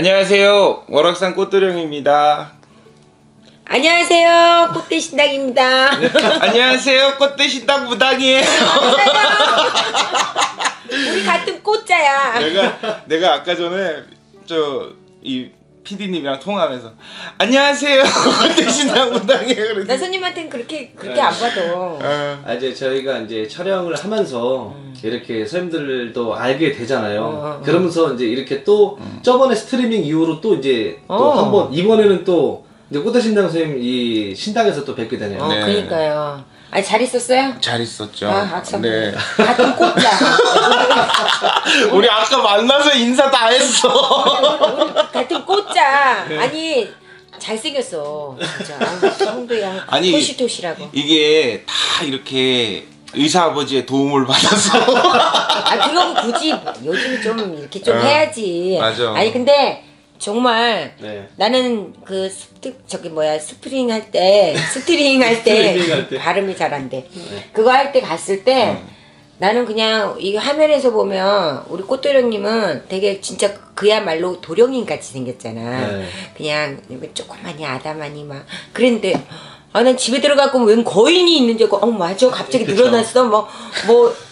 안녕하세요. 월악산 꽃도령입니다. 안녕하세요. 꽃대 신당입니다. 안녕하세요. 꽃대 신당 무당이에요. 우리 같은 꽃자야. 내가 내가 아까 전에 저 이 PD님이랑 통화하면서 안녕하세요. 꽃대 신당 무당이에요. 나 그래서 손님한테는 그렇게 그렇게 안 봐도. 어, 아, 이제 저희가 이제 촬영을 하면서 이렇게 선생님들도 알게 되잖아요. 어, 어. 그러면서 이제 이렇게 또 저번에 스트리밍 이후로 또 이제 또 어. 한번 이번에는 또 이제 꽃다신당 선생님 이 신당에서 또 뵙게 되네요. 어, 네. 그러니까요. 아니 잘 있었어요? 잘 있었죠. 아, 아, 참. 네. 같은 꽃자. 우리 아까 만나서 인사 다 했어. 같은 꽃자. 아니 잘생겼어. 진짜. 아. 아니, 토시토시라고. 이게 다 이렇게 의사 아버지의 도움을 받아서 아 그거 굳이 요즘 좀 이렇게 좀 어, 해야지. 맞아. 아니 근데 정말 네. 나는 그 저기 뭐야 스트리밍 할 때 스트리밍 할 때. 발음이 잘 안 돼. 그거 할 때 갔을 때 나는 그냥 이 화면에서 보면 우리 꽃도령님은 되게 진짜 그야말로 도령님 같이 생겼잖아. 네. 그냥 조그마니 아다마니 막 그랬는데 아 난 집에 들어가고 웬 거인이 있는 줄 알고 어 맞아 갑자기. 늘어났어 뭐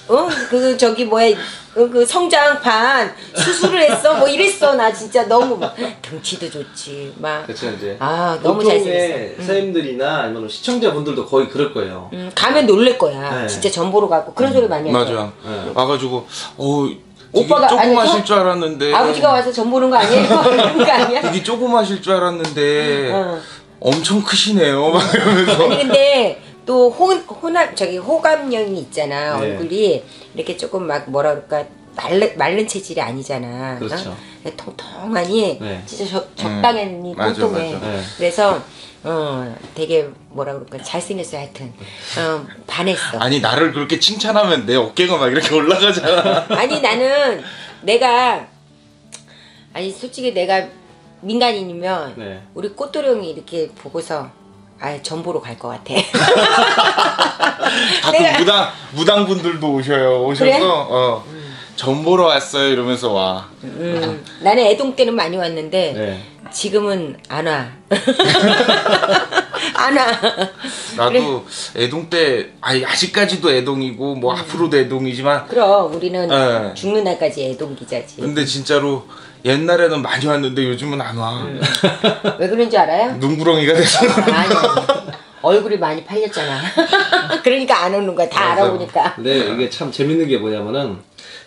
뭐어그 저기 뭐야 어, 그 성장판 수술을 했어 뭐 이랬어 나 진짜 너무 막 덩치도 좋지 막 그렇죠 이제 아, 너무 보통의 잘생겼어. 선생님들이나 아니면 시청자분들도 거의 그럴 거예요. 음, 가면 놀랄 거야 네. 진짜 전보로 가고 그런 소리 많이 하죠 맞아. 네. 와가지고 어 되게 오빠가- 아니, 조그마실 어? 줄 알았는데 아버지가 와서 전 보는 거 아니에요 그런 거 아니야 되게 조그마실 줄 알았는데 어. 엄청 크시네요. 막 이러면서 아니 근데 또 호, 호남 저기 호감형이 있잖아 네. 얼굴이 이렇게 조금 막 뭐라 그럴까 마른, 마른 체질이 아니잖아 그렇죠. 어? 통통하니 네. 진짜 적, 적당히 맞아, 통통해 맞아. 네. 그래서 어 되게 뭐라 그럴까 잘생겼어 하여튼 어 반했어 아니 나를 그렇게 칭찬하면 내 어깨가 막 이렇게 올라가잖아. 아니 나는 내가 아니 솔직히 내가 민간인이면 네. 우리 꽃도령이 이렇게 보고서 아 전보로 갈 것 같아. 가끔 내가- 무당 무당 분들도 오셔요. 오셔서 그래? 어. 전 보러 왔어요 이러면서 와. 음, 나는 애동 때는 많이 왔는데 네. 지금은 안 와. 안 와. 나도 애동 때 아니 아직까지도 애동이고 뭐 앞으로도 애동이지만 그럼 우리는 네. 죽는 날까지 애동 기자지. 근데 진짜로 옛날에는 많이 왔는데 요즘은 안 와. 왜 그런 줄 알아요? 눈구렁이가 돼서. 아니 얼굴이 많이 팔렸잖아. 그러니까 안 오는 거야. 다 맞아. 알아보니까. 근데 이게 참 재밌는 게 뭐냐면은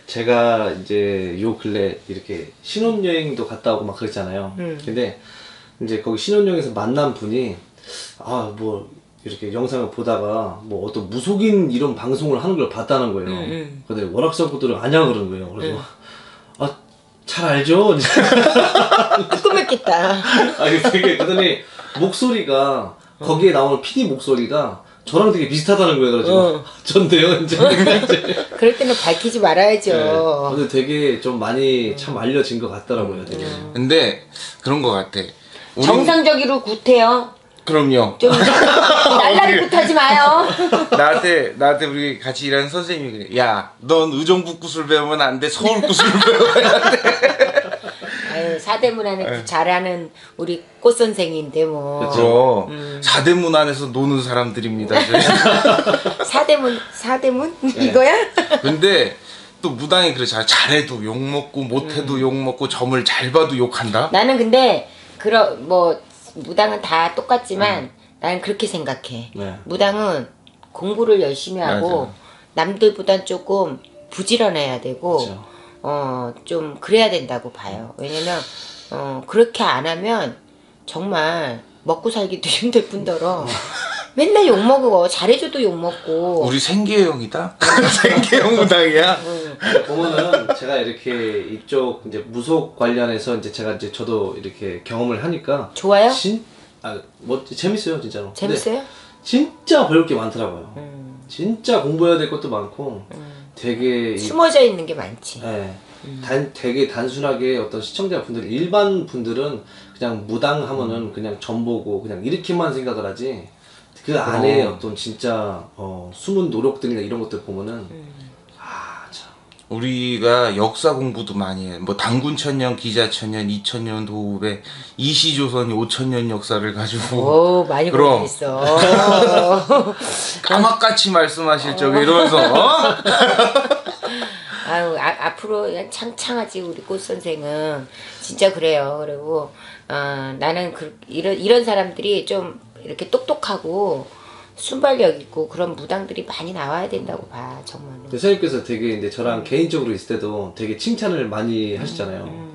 제가 이제 요 근래 이렇게 신혼여행도 갔다 오고 막 그랬잖아요. 음. 근데 이제 거기 신혼여행에서 만난 분이 아 뭐 이렇게 영상을 보다가 뭐 어떤 무속인 이런 방송을 하는 걸 봤다는 거예요. 음. 근데 월악산 분들은 아냐 그런 거예요. 그래서 아 잘 알죠. 뜨끔했겠다. 아 이게 되게 그러더니 목소리가 거기에 나오는 PD 목소리가 저랑 되게 비슷하다는 거예요. 그래서 어. 전데요 이제. 그럴 때는 밝히지 말아야죠. 네. 근데 되게 좀 많이 참 알려진 것 같더라고요. 되게. 근데 그런 거 같아. 우린- 정상적으로 굿해요. 그럼요. 좀 날라리 굿하지 마요. 나한테 나한테 우리 같이 일하는 선생님이 그래. 야, 넌 의정부 구슬 배우면 안 돼. 서울 구슬 배워야 돼. 아유 사대 문안에 잘하는 우리 꽃 선생인데 뭐 그렇죠. 사대 문 안에서 노는 사람들입니다. 사대문 사대문 네. 이거야? 근데 또 무당이 그렇잖아. 잘해도 욕 먹고 못해도 욕 먹고 점을 잘 봐도 욕한다. 나는 근데 그러 뭐 무당은 다 똑같지만 나는 그렇게 생각해. 네. 무당은 공부를 열심히 하고 맞아. 남들보단 조금 부지런해야 되고 그렇죠. 어 좀 그래야 된다고 봐요. 왜냐면 어 그렇게 안 하면 정말 먹고 살기도 힘들 뿐더러 맨날 욕 먹어. 잘해줘도 욕 먹고. 우리 생계형이다. 생계형 무당이야. 보면은 제가 이렇게 이쪽 이제 무속 관련해서 이제 제가 이제 저도 이렇게 경험을 하니까 좋아요? 진, 아, 뭐 재밌어요 진짜로. 근데 재밌어요? 진짜 배울 게 많더라고요. 음, 진짜 공부해야 될 것도 많고 되게 이- 숨어져 있는 게 많지. 예. 단, 되게 단순하게 어떤 시청자 분들, 일반 분들은 그냥 무당 하면은 그냥 전 보고 그냥 이렇게만 생각을 하지 그 안에 어. 어떤 진짜 어, 숨은 노력들이나 이런 것들 보면은 아, 참. 우리가 역사 공부도 많이 해. 뭐 당군 천년, 기자 천년, 이천년 도읍에 이시조선이 오천년 역사를 가지고 오 많이 그럼. 공부했어. 까맣같이 말씀하실 적에 이러면서 어? 아유 아, 앞으로 그냥 창창하지 우리 꽃 선생은 진짜 그래요. 그리고 어, 나는 그 이런 이런 사람들이 좀 이렇게 똑똑하고 순발력 있고 그런 무당들이 많이 나와야 된다고 봐 정말로. 근데 선생님께서 되게 이제 저랑 개인적으로 있을 때도 되게 칭찬을 많이 하시잖아요. 음.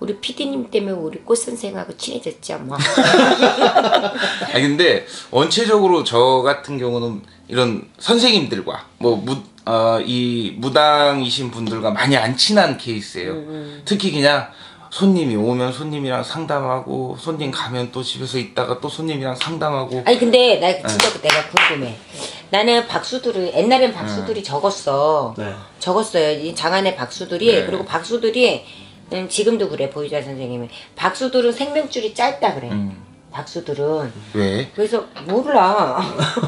우리 PD님 때문에 우리 꽃 선생하고 친해졌죠 뭐. 아니 근데 원체적으로 저 같은 경우는 이런 선생님들과 뭐무이 무당이신 분들과 많이 안 친한 케이스예요. 특히 그냥 손님이 오면 손님이랑 상담하고 손님 가면 또 집에서 있다가 또 손님이랑 상담하고 아니 근데 나 진짜 내가 궁금해. 나는 박수들을 옛날엔 박수들이 적었어. 네. 적었어요. 이 장안의 박수들이 네. 그리고 박수들이 음, 지금도 그래 보유자 선생님이 박수들은 생명줄이 짧다 그래. 음. 박수들은 왜? 그래서 몰라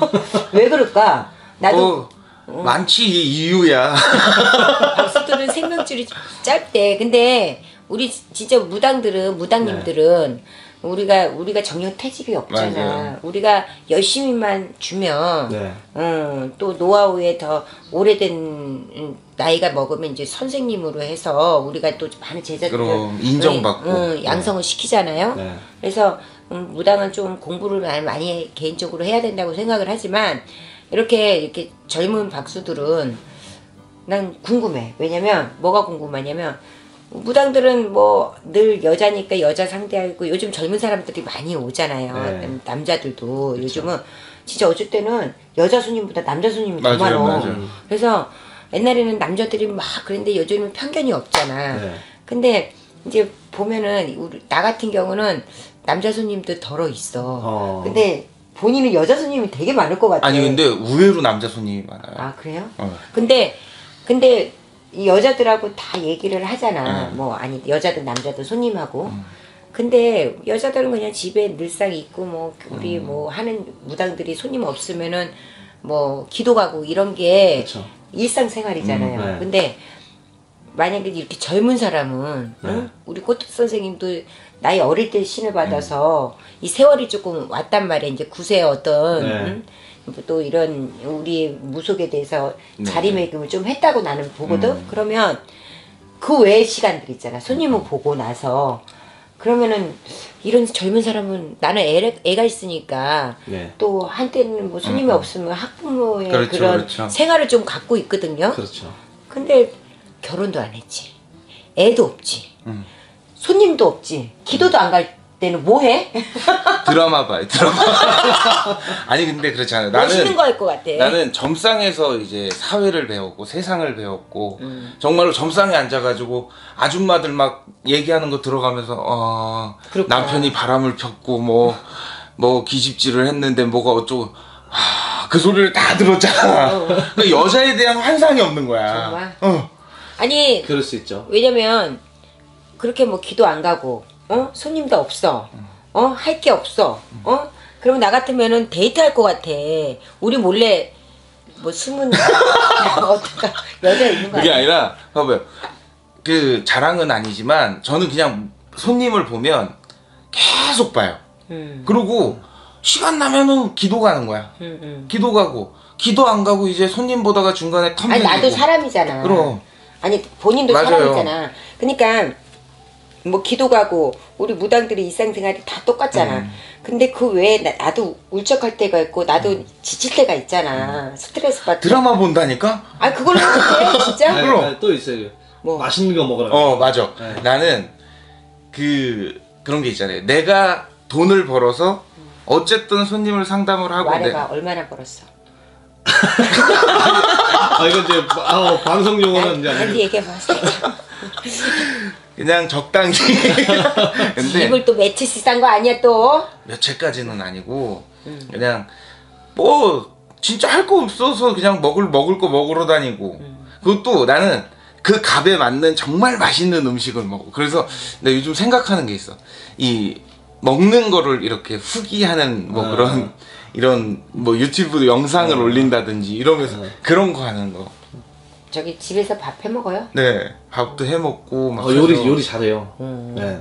왜 그럴까? 나도 뭐 많지 이 이유야. 박수들은 생명줄이 짧대. 근데 우리 진짜 무당들은 무당님들은 우리가 우리가 정녕 퇴직이 없잖아. 맞아요. 우리가 열심히만 주면 네. 음, 또 노하우에 더 오래된 음, 나이가 먹으면 이제 선생님으로 해서 우리가 또 많은 제자들 그럼 인정받고. 음, 양성을 시키잖아요. 네. 그래서 음, 무당은 좀 공부를 많이- 많이 개인적으로 해야 된다고 생각을 하지만 이렇게 이렇게 젊은 박수들은 난 궁금해. 왜냐면 뭐가 궁금하냐면 무당들은 뭐 늘 여자니까 여자 상대하고 요즘 젊은 사람들이 많이 오잖아요. 네. 남자들도 요즘은 진짜 어쩔 때는 여자 손님보다 남자 손님이 더 많아. 맞아요. 그래서 옛날에는 남자들이 막 그랬는데 요즘은 편견이 없잖아. 네. 근데 이제 보면은 우리 나 같은 경우는 남자 손님도 덜어 있어. 어. 근데 본인은 여자 손님이 되게 많을 것 같아. 아니 근데 의외로 남자 손님이 많아요. 아 그래요? 어. 근데 근데 이 여자들하고 다 얘기를 하잖아. 음. 뭐 아니 여자든 남자든 손님하고. 근데 여자들은 그냥 집에 늘상 있고 뭐 우리 음. 뭐 하는 무당들이 손님 없으면은 뭐 기도 가고 이런 게 그쵸. 일상생활이잖아요. 음, 네. 근데 만약에 이렇게 젊은 사람은 응? 네. 우리 꽃 선생님도 나이 어릴 때 신을 받아서 음. 이 세월이 조금 왔단 말이야. 이제 구세 어떤 네. 응? 또 이런 우리 무속에 대해서 네. 자리매김을 좀 했다고 나는 보거든. 그러면 그 외의 시간들 있잖아. 손님을 보고 나서 그러면은 이런 젊은 사람은 나는 애, 애가 있으니까 네. 또 한때는 뭐 손님이 없으면 학부모의 그렇죠, 그런 그렇죠. 생활을 좀 갖고 있거든요. 그렇죠. 근데 결혼도 안 했지. 애도 없지. 음. 손님도 없지. 기도도 안 갈 때는 뭐 해? 드라마 봐요 드라마. 아니 근데 그렇잖아요. 멋있는 나는 거할것 같아. 나는 점상에서 이제 사회를 배웠고 세상을 배웠고 음. 정말로 점상에 앉아가지고 아줌마들 막 얘기하는 거 들어가면서 어, 그렇구나. 남편이 바람을 폈고 뭐뭐 기집질을 했는데 뭐가 어쩌고 하, 그 소리를 다 들었잖아. 그러니까 여자에 대한 환상이 없는 거야. 어. 정말? 어. 아니 그럴 수 있죠. 왜냐면 그렇게 뭐 기도 안 가고 어 손님도 없어 어 할 게 없어 어 그러면 나 같으면은 데이트 할 것 같아 우리 몰래 뭐 숨은 어떨까 여자 있는 거 그게 아니야? 아니라 봐봐요. 그 자랑은 아니지만 저는 그냥 손님을 보면 계속 봐요. 음, 그리고 시간 나면은 기도 가는 거야. 음, 음. 기도 가고 기도 안 가고 이제 손님 보다가 중간에 텀 아니 나도. 사람이잖아 그럼. 아니 본인도 맞아요. 사람이잖아 그러니까 뭐 기도 가고 우리 무당들의 일상생활이 다 똑같잖아. 음. 근데 그 외에 나, 나도 울적할 때가 있고 나도 지칠 때가 있잖아. 스트레스 받고. 드라마 본다니까? 아 그걸로 해 진짜? 네, 그럼. 네, 또 있어요. 뭐. 맛있는 거 먹으라. 어 맞아. 네. 나는 그 그런 게 있잖아요. 내가 돈을 벌어서 어쨌든 손님을 상담을 하고 내, 말해봐 얼마나 벌었어? 아 이거 이제 아, 방송 용어는 이제 아니. 얘기해봐. 그냥 적당히. 근데 입을 또 며칠씩 싼 거 아니야 또? 몇 회까지는 아니고 음. 그냥 뭐 진짜 할 거 없어서 그냥 먹을 먹을 거 먹으러 다니고 음. 그것도 나는 그 값에 맞는 정말 맛있는 음식을 먹어 그래서 내가 요즘 생각하는 게 있어 이 먹는 거를 이렇게 후기하는 뭐 아. 그런 이런 뭐 유튜브 영상을 올린다든지 이러면서 아. 그런 거 하는 거 저기 집에서 밥 해 먹어요? 네 밥도 해 먹고 막 어, 요리 요리 잘해요. 음. 네.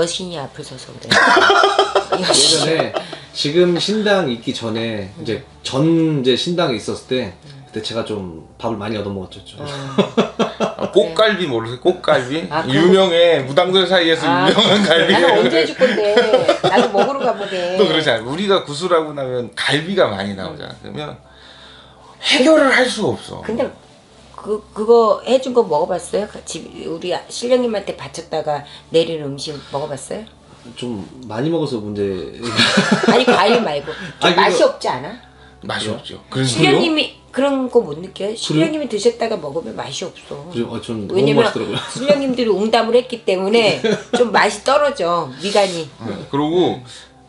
여신이 앞을 서서 그래. 예전에 지금 신당 있기 전에 이제 전 이제 신당에 있었을 때 그때 제가 좀 밥을 많이 얻어 먹었죠. 좀. 아, 꽃갈비 모르세요? 꽃갈비 아, 그거- 유명해 무당들 사이에서 아, 유명한 갈비 나는 언제 해줄 건데? 나도 먹으러 가보게. 또 그러잖아요. 우리가 구슬하고 나면 갈비가 많이 나오잖아. 그러면 해결을 할 수가 없어. 근데 그 그거 해준 거 먹어봤어요? 그집 우리 신령님한테 바쳤다가 내린 음식 먹어봤어요? 좀 많이 먹어서 문제. 아니 과일 말고 좀 아니, 그거- 맛이 없지 않아? 맛이 없죠. 그래서 신령님이 그런 거 못 느껴요? 신령님이 드셨다가 먹으면 맛이 없어. 그리고 어, 전 너무 왜냐면 맛있더라고요. 신령님들이 옹담을 했기 때문에 좀 맛이 떨어져 미간이. 어, 그리고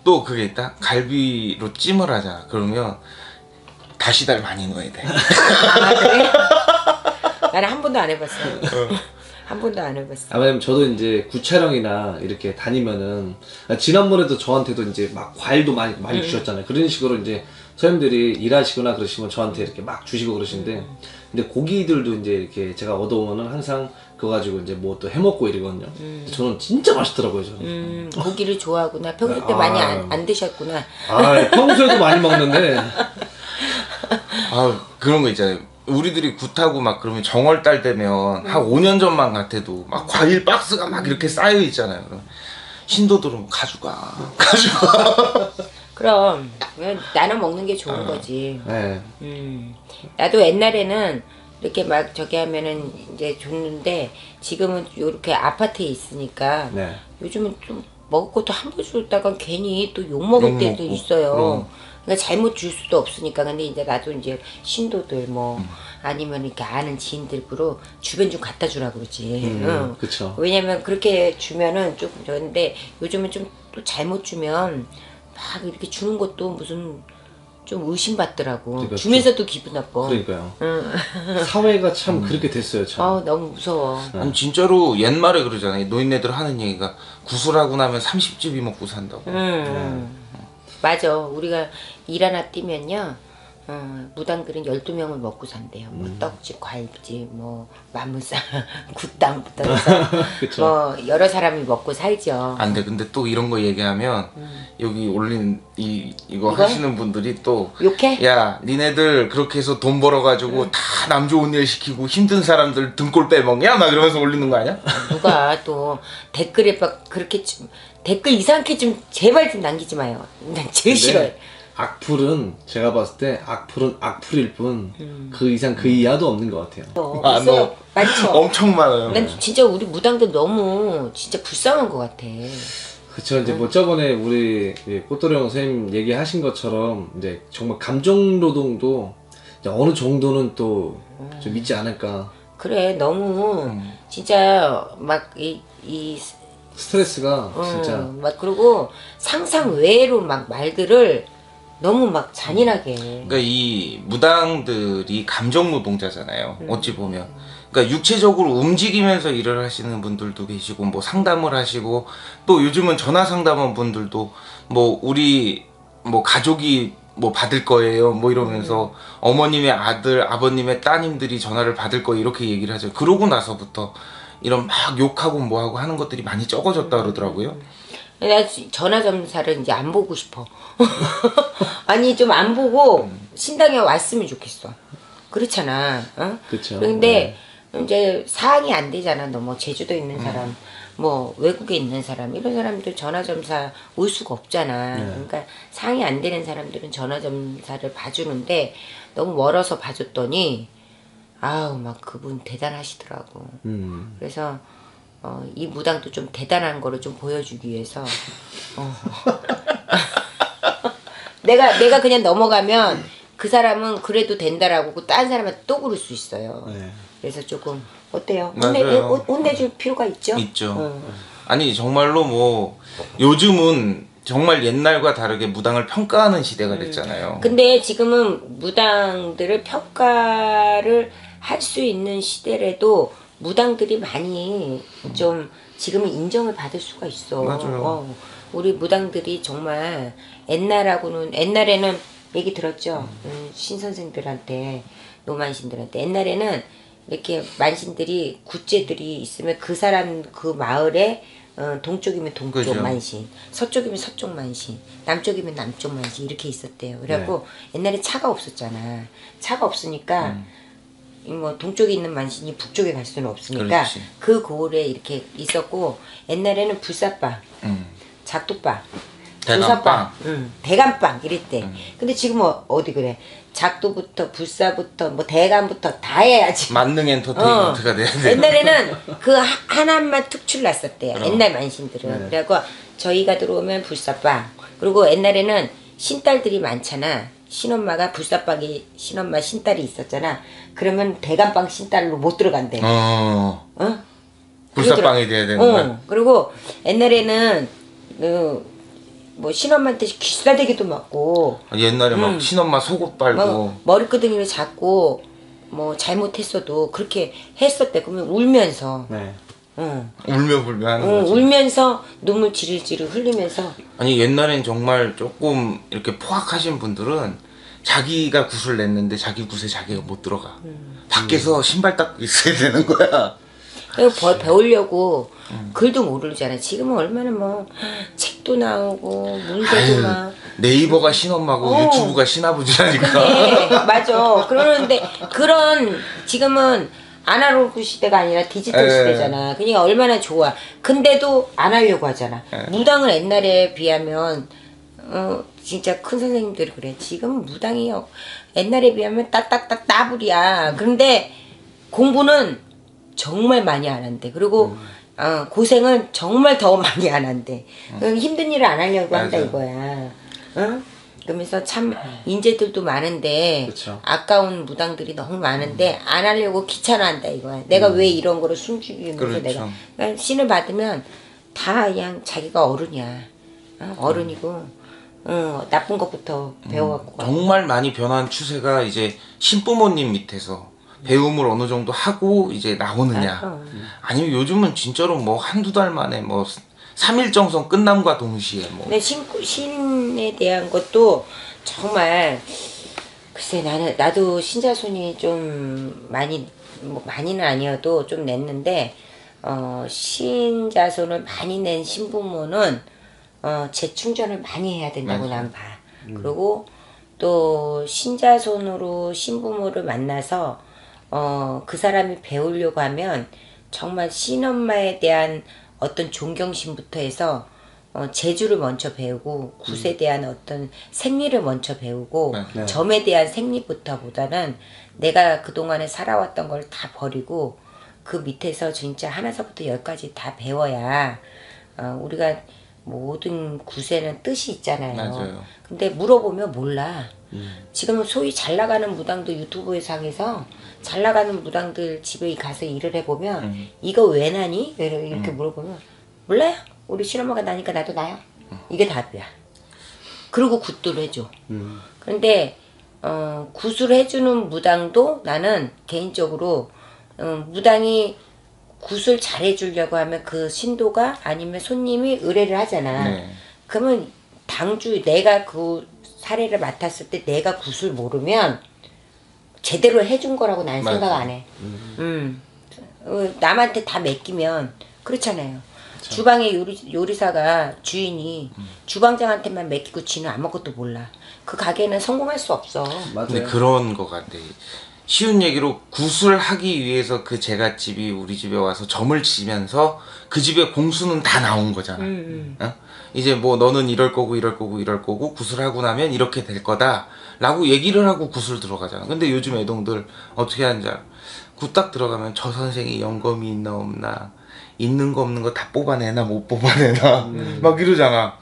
또 그게 있다. 갈비로 찜을 하잖아. 그러면 다시다를 많이 넣어야 돼. 아 그래? 나는 한 번도 안 해봤어. 한 번도 안 해봤어. 아, 왜냐면 저도 이제 구촬영이나 이렇게 다니면은 아, 지난번에도 저한테도 이제 막 과일도 많이 많이 주셨잖아요. 그런 식으로 이제 선생님들이 일하시거나 그러시면 저한테 이렇게 막 주시고 그러시는데 근데 고기들도 이제 이렇게 제가 얻어오면은 항상 그거 가지고 이제 뭐 또 해먹고 이러거든요. 근데 저는 진짜 맛있더라고요. 저는. 음 고기를 좋아하구나. 평소 때 아. 많이 안, 안 드셨구나. 아 평소에도 많이 먹는데 아 그런 거 있잖아요. 우리들이 굿하고 막 그러면 정월달 되면 한 5년 전만 같아도 막 과일 박스가 막 이렇게 쌓여 있잖아요. 그럼 신도들은 가져가, 가져가. 그럼 나눠 먹는 게 아. 좋은 거지. 네. 음. 나도 옛날에는 이렇게 막 저기 하면은 이제 줬는데 지금은 요렇게 아파트에 있으니까 네. 요즘은 좀 먹을 것도 한번 줬다가 괜히 또 욕 먹을 욕 때도 있어요. 그럼. 그러니까 잘못 줄 수도 없으니까 근데 이제 나도 이제 신도들 뭐 음. 아니면 이렇게 아는 지인들 으로 주변 좀 갖다 주라 그러지. 음, 응. 그쵸. 왜냐면 그렇게 주면은 조금 저런데 요즘은 좀 또 잘못 주면 막 이렇게 주는 것도 무슨 좀 의심받더라고. 그러니까 주면서도 기분 나빠. 그러니까요. 응. 사회가 참 그렇게 됐어요. 참. 아 너무 무서워. 아니 진짜로 옛말에 그러잖아요. 노인네들 하는 얘기가 구슬하고 나면 30집이 먹고 산다고. 음. 맞아. 우리가 일 하나 뛰면요. 어, 무당들은 12명을 먹고 산대요. 뭐 떡집, 과일집, 뭐 만물상, 굿당부터. 뭐 여러 사람이 먹고 살죠. 안 돼. 근데 또 이런 거 얘기하면 여기 올린 이 이거 음. 이거요? 하시는 분들이 또 욕해? 야, 니네들 그렇게 해서 돈 벌어 가지고 다남 좋은 일 시키고 힘든 사람들 등골 빼먹냐? 막 이러면서 올리는 거 아니야? 누가 또 댓글에 막 그렇게 좀 댓글 이상하게 좀 제발 좀 남기지 마요. 난 제일 싫어요. 악플은 제가 봤을 때 악플은 악플일 뿐그 음. 이상 그 이하도 없는 것 같아요. 어, 아. 너 많죠. 엄청 많아요. 난 진짜 우리 무당들 너무 진짜 불쌍한 것 같아. 그쵸 이제 뭐 저번에 우리 이 꽃도령 선생님 얘기하신 것처럼 이제 정말 감정 노동도 이제 어느 정도는 또 좀 있지 않을까 그래 너무 진짜 막 이 이 스트레스가 어, 진짜 막 그리고 상상 외로 막 말들을 너무 막 잔인하게. 그러니까 이 무당들이 감정 노동자잖아요. 음. 어찌 보면. 그러니까 육체적으로 움직이면서 일을 하시는 분들도 계시고 뭐 상담을 하시고 또 요즘은 전화 상담원 분들도 뭐 우리 뭐 가족이 뭐 받을 거예요 뭐 이러면서 음. 어머님의 어머님의 아들 아버님의 따님들이 전화를 받을 거 이렇게 얘기를 하죠. 그러고 나서부터 이런 막 욕하고 뭐하고 하는 것들이 많이 적어졌다 그러더라고요. 나 지- 전화 점사를 이제 안 보고 싶어. 아니 좀 안 보고 신당에 왔으면 좋겠어. 그렇잖아. 어? 그쵸. 그런데 이제 사항이 안 되잖아. 너 뭐 제주도에 있는 사람, 뭐 외국에 있는 사람 이런 사람들 전화 점사 올 수가 없잖아. 그러니까 사항이 안 되는 사람들은 전화 점사를 봐주는데 너무 멀어서 봐줬더니 아우 막 그분 대단하시더라고. 음. 그래서 어, 이 무당도 좀 대단한 거를 좀 보여주기 위해서 어. 내가 내가 그냥 넘어가면 그 사람은 그래도 된다라고 그딴 사람한테 또 그럴 수 있어요. 네. 그래서 조금 어때요? 혼내. 혼- 혼내줄 필요가 있죠. 있죠. 어. 아니 정말로 뭐 요즘은 정말 옛날과 다르게 무당을 평가하는 음. 시대가 됐잖아요. 근데 지금은 무당들을 평가를 할 수 있는 시대라도 무당들이 많이 좀 지금은 인정을 받을 수가 있어. 맞아요. 어, 우리 무당들이 정말 옛날하고는 옛날에는 얘기 들었죠. 음, 신 선생들한테 노만신들한테 옛날에는 이렇게 만신들이 굿제들이 있으면 그 사람 그 마을에 어, 동쪽이면 동쪽 그죠. 만신, 서쪽이면 서쪽 만신, 남쪽이면 남쪽 만신 이렇게 있었대요. 그래갖고 네. 옛날에 차가 없었잖아. 차가 없으니까 음. 이뭐 동쪽에 있는 만신이 북쪽에 갈 수는 없으니까 그렇지. 그 고을에 이렇게 있었고 옛날에는 불사빵, 음. 작두빵, 대감빵. 조사빵, 응, 대감빵 이랬대. 음. 근데 지금 어, 어디 그래? 작두부터 불사부터 뭐 대감부터 다 해야지. 만능 엔터테인먼트가 돼야 돼. 어. 옛날에는 그 하- 하나만 특출 났었대요. 어. 옛날 만신들은. 네. 그래갖고 저희가 들어오면 불사빵. 그리고 옛날에는 신딸들이 많잖아. 신엄마가 불사빵이 신엄마 신딸이 있었잖아. 그러면 대감빵 신딸로 못 들어간대. 어. 어? 불사빵이 돼야 되는 어. 거야. 그리고 옛날에는 그 뭐 신엄마한테 귀싸대기도 맞고 옛날에 막 음. 신엄마 속옷 빨고 뭐 머리끄댕이를 잡고 뭐 잘못했어도 그렇게 했었대. 그러면 울면서 네. 응. 울며 불며 하는 응, 거지. 울면서 눈물 지릴지를 흘리면서 아니 옛날엔 정말 조금 이렇게 포악하신 분들은 자기가 굿을 냈는데 자기 굿에 자기가 못 들어가. 음. 밖에서 신발 닦고 있어야 되는 거야. 버- 배우려고 음. 글도 모르잖아. 지금은 얼마나 뭐 책도 나오고 문제도 아유, 막 네이버가 신엄마고 어. 유튜브가 신아버지라니까. 네, 맞아. 그러는데 그런 지금은 아날로그 시대가 아니라 디지털 에. 시대잖아. 그러니까 얼마나 좋아. 근데도 안 하려고 하잖아. 무당을 옛날에 비하면 어 진짜 큰 선생님들이 그래. 지금은 무당이 요 옛날에 비하면 따따따 따블이야. 그런데 공부는 정말 많이 안 한대. 그리고 어, 고생은 정말 더 많이 안 한대. 그럼 힘든 일을 안 하려고 한다 맞아. 이거야. 응? 그러면서 참 인재들도 많은데 그쵸. 아까운 무당들이 너무 많은데 안 하려고 귀찮아한다 이거야. 내가 왜 이런 거를 숨기면서 그렇죠. 내가 그러니까 신을 받으면 다 그냥 자기가 어른이야. 어? 어른이고 어, 나쁜 것부터 배워갖고 가. 정말 많이 변한 추세가 이제 신부모님 밑에서 배움을 어느 정도 하고 이제 나오느냐. 아, 그럼. 아니면 요즘은 진짜로 뭐 한두 달 만에 뭐 3일 정성 끝남과 동시에 뭐 근데 신, 신에 대한 것도 정말 글쎄 나는 나도 신자손이 좀 많이 뭐 많이는 아니어도 좀 냈는데 어 신자손을 많이 낸 신부모는 어 재충전을 많이 해야 된다고. 난 봐. 그리고 또 신자손으로 신부모를 만나서 어 그 사람이 배우려고 하면 정말 신엄마에 대한 어떤 존경심부터 해서 어, 재주를 먼저 배우고 굿에 대한 어떤 생리를 먼저 배우고 네. 점에 대한 생리부터보다는 내가 그동안에 살아왔던 걸 다 버리고 그 밑에서 진짜 하나서부터 열까지 다 배워야 어, 우리가 모든 굿에는 뜻이 있잖아요. 맞아요. 근데 물어보면 몰라. 지금은 소위 잘 나가는 무당도 유튜브에 상에서 잘 나가는 무당들 집에 가서 일을 해보면 음. 이거 왜 나니? 이렇게 이렇게 물어보면 몰라요. 우리 실엄마가 나니까 나도 나요. 이게 답이야. 그리고 굿도 해줘. 음. 그런데 어, 굿을 해주는 무당도 나는 개인적으로 어, 무당이 굿을 잘해주려고 하면 그 신도가 아니면 손님이 의뢰를 하잖아. 네. 그러면 당주 내가 그 사례를 맡았을 때 내가 굿을 모르면 제대로 해준 거라고 난. 생각 안 해. 음. 어, 남한테 다 맡기면 그렇잖아요. 주방의 요리, 요리사가 주인이 주방장한테만 맡기고 지는 아무것도 몰라. 그 가게는 성공할 수 없어. 맞아요. 근데 그런 거 같아. 쉬운 얘기로 굿을 하기 위해서 그 제갓집이 우리 집에 와서 점을 치면서 그 집에 공수는 다 나온 거잖아. 어? 이제 뭐 너는 이럴 거고 이럴 거고 이럴 거고 굿을 하고 나면 이렇게 될 거다 라고 얘기를 하고 굿을 들어가잖아. 근데 요즘 애동들 어떻게 하는지 알아? 굿딱 들어가면 저 선생이 영검이 있나 없나 있는 거 없는 거 다 뽑아내나 못 뽑아내나 막 이러잖아.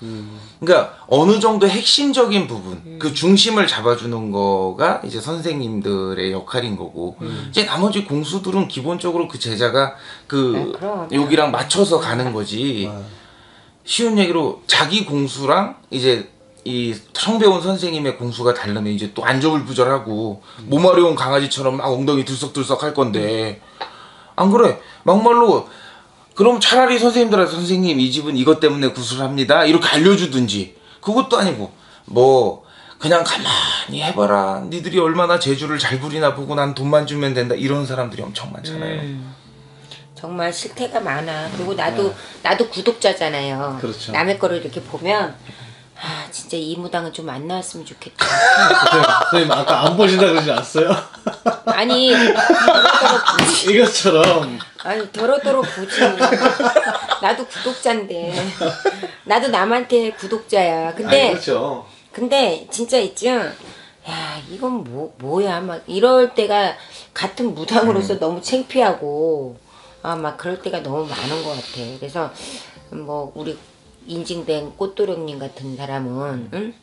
그러니까 어느 정도 핵심적인 부분, 그 중심을 잡아주는 거가 이제 선생님들의 역할인 거고, 이제 나머지 공수들은 기본적으로 그 제자가 그 아, 그럼. 여기랑 맞춰서 가는 거지. 쉬운 얘기로 자기 공수랑 이제 이 성배운 선생님의 공수가 다르면 이제 또 안절부절하고 몸마려운 강아지처럼 막 엉덩이 들썩들썩 할 건데. 안 그래. 막말로 그럼 차라리 선생님들한테 선생님 이 집은 이것 때문에 구술합니다 이렇게 알려주든지 그것도 아니고 뭐 그냥 가만히 해봐라. 니들이 얼마나 제주를 잘 부리나 보고 난 돈만 주면 된다. 이런 사람들이 엄청 많잖아요. 음. 정말 실태가 많아. 그리고 나도 나도 구독자잖아요. 네. 그렇죠. 남의 거를 이렇게 보면 아 진짜 이 무당은 좀 안 나왔으면 좋겠다. 선생님 아까 안 보신다 그러지 않았어요? 아니 더러더러 보지. 이것처럼 아니 더러더러 보지. 나도 구독자인데 나도 남한테 구독자야. 아니, 근데 그렇죠. 근데 진짜 있죠. 야 이건 뭐 뭐야 막 이럴 때가 같은 무당으로서 너무 창피하고 아 막 그럴 때가 너무 많은 것 같아. 그래서 뭐 우리 인증된 꽃도령님 같은 사람은 응?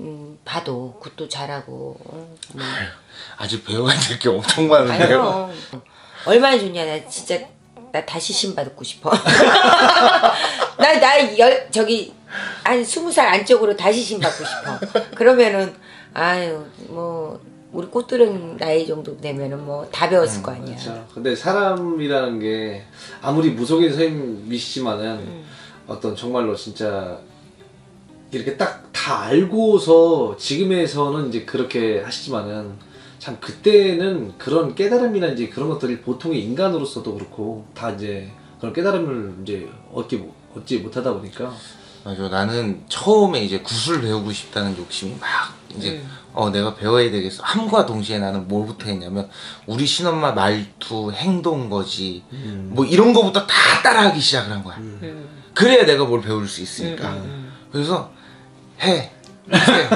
음, 봐도 굿도 잘하고 응? 뭐 아직 배워야 될 게 엄청 많은데요. 아유 얼마나 좋냐 나 진짜 나 다시 신 받고 싶어. 나나 저기 한 스무 살 안쪽으로 다시 신 받고 싶어. 그러면은 아유 뭐 우리 꽃들은 나이 정도 되면은 뭐 다 배웠을 거 아니야. 그렇죠. 근데 사람이라는 게 아무리 무속인 선생님이시지만은 음. 어떤 정말로 진짜 이렇게 딱 다 알고서 지금에서는 이제 그렇게 하시지만은 참 그때는 그런 깨달음이나 이제 그런 것들이 보통의 인간으로서도 그렇고 다 이제 그런 깨달음을 이제 얻기 못- 얻지 못하다 보니까 맞아. 나는 처음에 이제 구슬 배우고 싶다는 욕심이 막 이제 어 내가 배워야 되겠어. 함과 동시에 나는 뭘부터 했냐면 우리 신엄마 말투, 행동 거지 뭐 이런 거부터 다 따라하기 시작을 한 거야. 음. 그래야 내가 뭘 배울 수 있으니까. 그래서 해 하세요.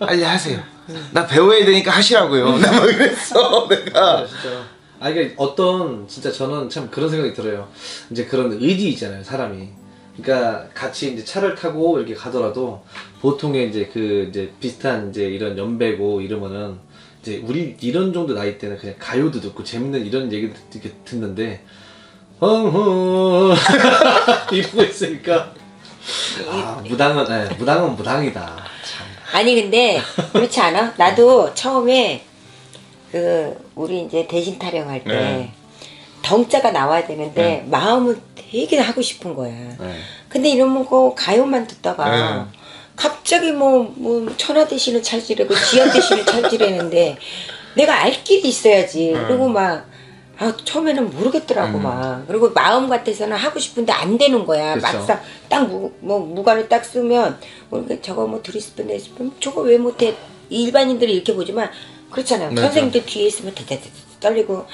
빨리 하세요. 나 배워야 되니까 하시라고요. 나 막 그랬어 내가. 진짜. 아 이게 어떤 진짜 저는 참 그런 생각이 들어요. 이제 그런 의지 있잖아요, 사람이. 그러니까 같이 이제 차를 타고 이렇게 가더라도 보통의 이제 그 이제 비슷한 이제 이런 연배고 이러면은 이제 우리 이런 정도 나이 때는 그냥 가요도 듣고 재밌는 이런 얘기도 이렇게 듣는데 헝헝 이러고 있으니까 아 무당은 네, 무당은 무당이다. 참. 아니 근데 그렇지 않아? 나도 처음에 그 우리 이제 대신 타령할 때 네. 덩자가 나와야 되는데 마음은 되게 하고 싶은 거야. 네. 근데 이러면 그 가요만 듣다가 네. 갑자기 뭐, 뭐 천하 대신을 찰지르고 지하 대신을 찰지르는데 내가 알 길이 있어야지. 그리고 막 아, 처음에는 모르겠더라고 막. 그리고 마음 같아서는 하고 싶은데 안 되는 거야. 그쵸. 막상 딱 무, 뭐 무관을 딱 쓰면 뭐 저거 뭐 드리스픈 레스픈 저거 왜 못해? 일반인들이 이렇게 보지만 그렇잖아요. 맞아. 선생님들 뒤에 있으면 대대대 떨리고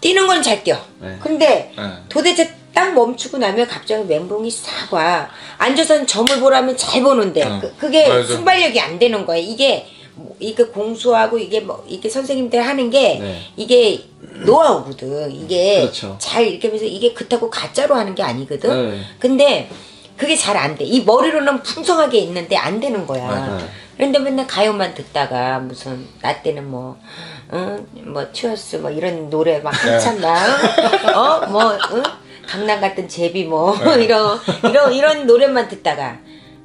뛰는 건 잘 뛰어. 네. 근데 네. 도대체 딱 멈추고 나면 갑자기 멘붕이 싹 와. 앉아서는 점을 보라면 잘 보는데 어, 그, 그게 맞아. 순발력이 안 되는 거야. 이게 뭐 이게 공수하고 이게 뭐 이게 선생님들 하는 게 네. 이게 노하우거든. 이게 그렇죠. 잘 이렇게 하면서 이게 그렇다고 가짜로 하는 게 아니거든. 네. 근데 그게 잘 안 돼. 이 머리로는 풍성하게 있는데 안 되는 거야. 맞아. 그런데 맨날 가요만 듣다가 무슨 나 때는 뭐, 응? 뭐 튜어스 뭐 이런 노래 막 한참 나, 어, 뭐, 응? 강남 같은 제비 뭐 이런 이런 이런 노래만 듣다가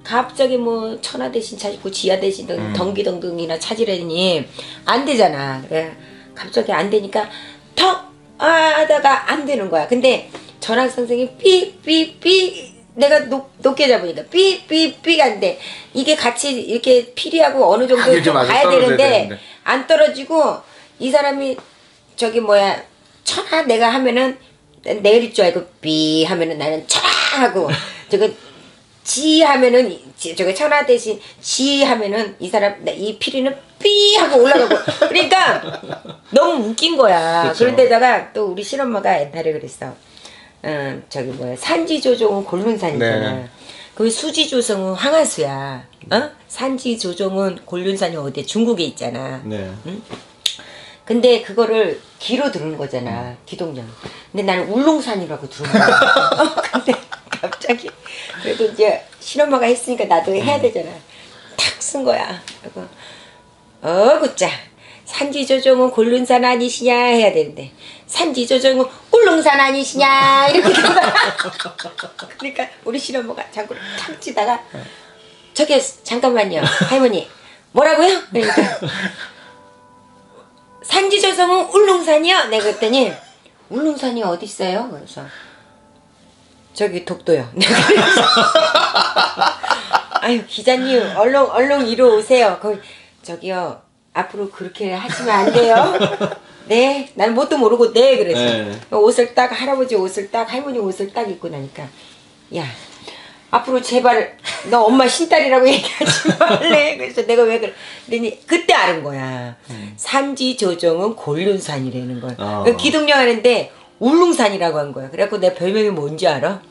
갑자기 뭐 천하 대신 찾고 지하 대신 등 덩기덩등이나 찾으려니 안 되잖아. 그래 갑자기 안 되니까 턱 아, 하다가 안 되는 거야. 근데 전학 선생님 삐삐삐 내가 높, 높게 잡으니까 삐삐삐가 안 돼. 이게 같이 이렇게 피리하고 어느 정도 좀 가야 되는데 되는데. 안 떨어지고 이 사람이 저기 뭐야 천하 내가 하면은 내릴 줄 알고 삐 하면은 나는 천하 하고 저거 지 하면은 저기 천하 대신 지 하면은 이 사람 나- 이 피리는 삐 하고 올라가고 그러니까 너무 웃긴 거야. 그쵸. 그런데다가 또 우리 실엄마가 옛날에 그랬어. 음, 저기 뭐야 산지조종은 골륜산이잖아. 네. 그 수지조성은 황하수야. 어? 산지조종은 골륜산이 어디 중국에 있잖아. 네. 근데 그거를 기로 들은 거잖아 기동령. 근데 나는 울릉산이라고 들은 거야. 어, 근데 갑자기 그래도 이제 신엄마가 했으니까 나도 해야 되잖아. 탁 쓴 거야. 그리고 어굿자 산지조종은 골륜산 아니시냐 해야 되는데 산지조종은 울릉산 아니시냐 이렇게 된 거야. 그러니까 우리 신엄마가 자꾸 탁 치다가 저기 잠깐만요 할머니 뭐라고요? 그러니까 산지조성은 울릉산이요? 내가 그랬더니 울릉산이 어디 있어요? 그래서 저기 독도요. 아유 기자님 얼른 얼른 이리 오세요. 거기 저기요 앞으로 그렇게 하시면 안 돼요. 네, 나는 뭣도 모르고 네 그래서 네. 옷을 딱 할아버지 옷을 딱 할머니 옷을 딱 입고 나니까 야 앞으로 제발 너 엄마 신딸이라고 얘기하지 말래. 그래서 내가 왜 그래? 그랬더니 그때 아는 거야. 산지 조정은 곤륜산이라는 거야. 아. 그 기동령 하는데 울릉산이라고 한 거야. 그래갖고 내 별명이 뭔지 알아?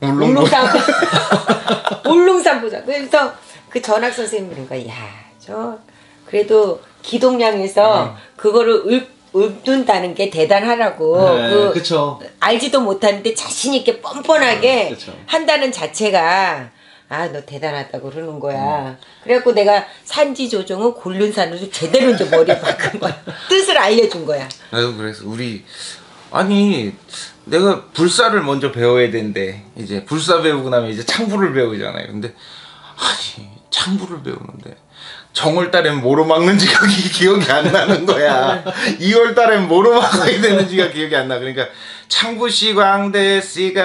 울릉도 울릉산 울릉산 보자. 그래서 그 전학 선생님이 그러니까 야저 그래도 기동량에서 그거를 읊, 읊는다는 게 대단하라고 네, 그 그쵸. 알지도 못하는데 자신 있게 뻔뻔하게 그쵸. 한다는 자체가 아 너 대단하다고 그러는 거야. 그래갖고 내가 산지 조정은 곤륜산으로 제대로 이제 머리에 박은 거야. 뜻을 알려준 거야. 나도 그래서 우리 아니 내가 불사를 먼저 배워야 되는데 이제 불사 배우고 나면 이제 창부를 배우잖아요. 근데 아니 창부를 배우는데 정월달엔 뭐로 막는지가 기- 기억이 안 나는 거야. 2월달엔 뭐로 막아야 되는지가 기억이 안 나. 그러니까 창부씨 광대씨가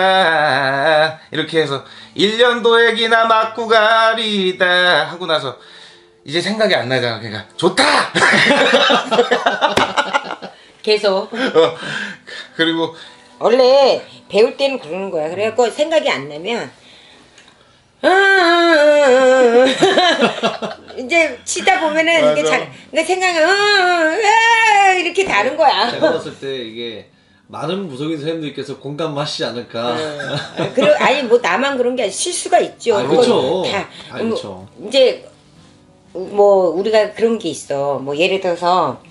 이렇게 해서 1년도액이나 맞고 가리다 하고 나서 이제 생각이 안 나잖아. 그러니까 좋다. 계속 어, 그리고 원래 배울 때는 그러는 거야. 그래갖고 생각이 안 나면 이제 치다 보면은 이게 맞아. 잘 그러니까 생각이 아, 이렇게 다른 거야. 제가 봤을 때 이게 많은 무속인 선생님들께서 공감하시지 않을까. 아, 그러, 아니 뭐 나만 그런 게 아니라 실수가 있죠. 아, 그쵸. 다 아, 뭐, 그쵸. 이제 뭐 우리가 그런 게 있어. 뭐 예를 들어서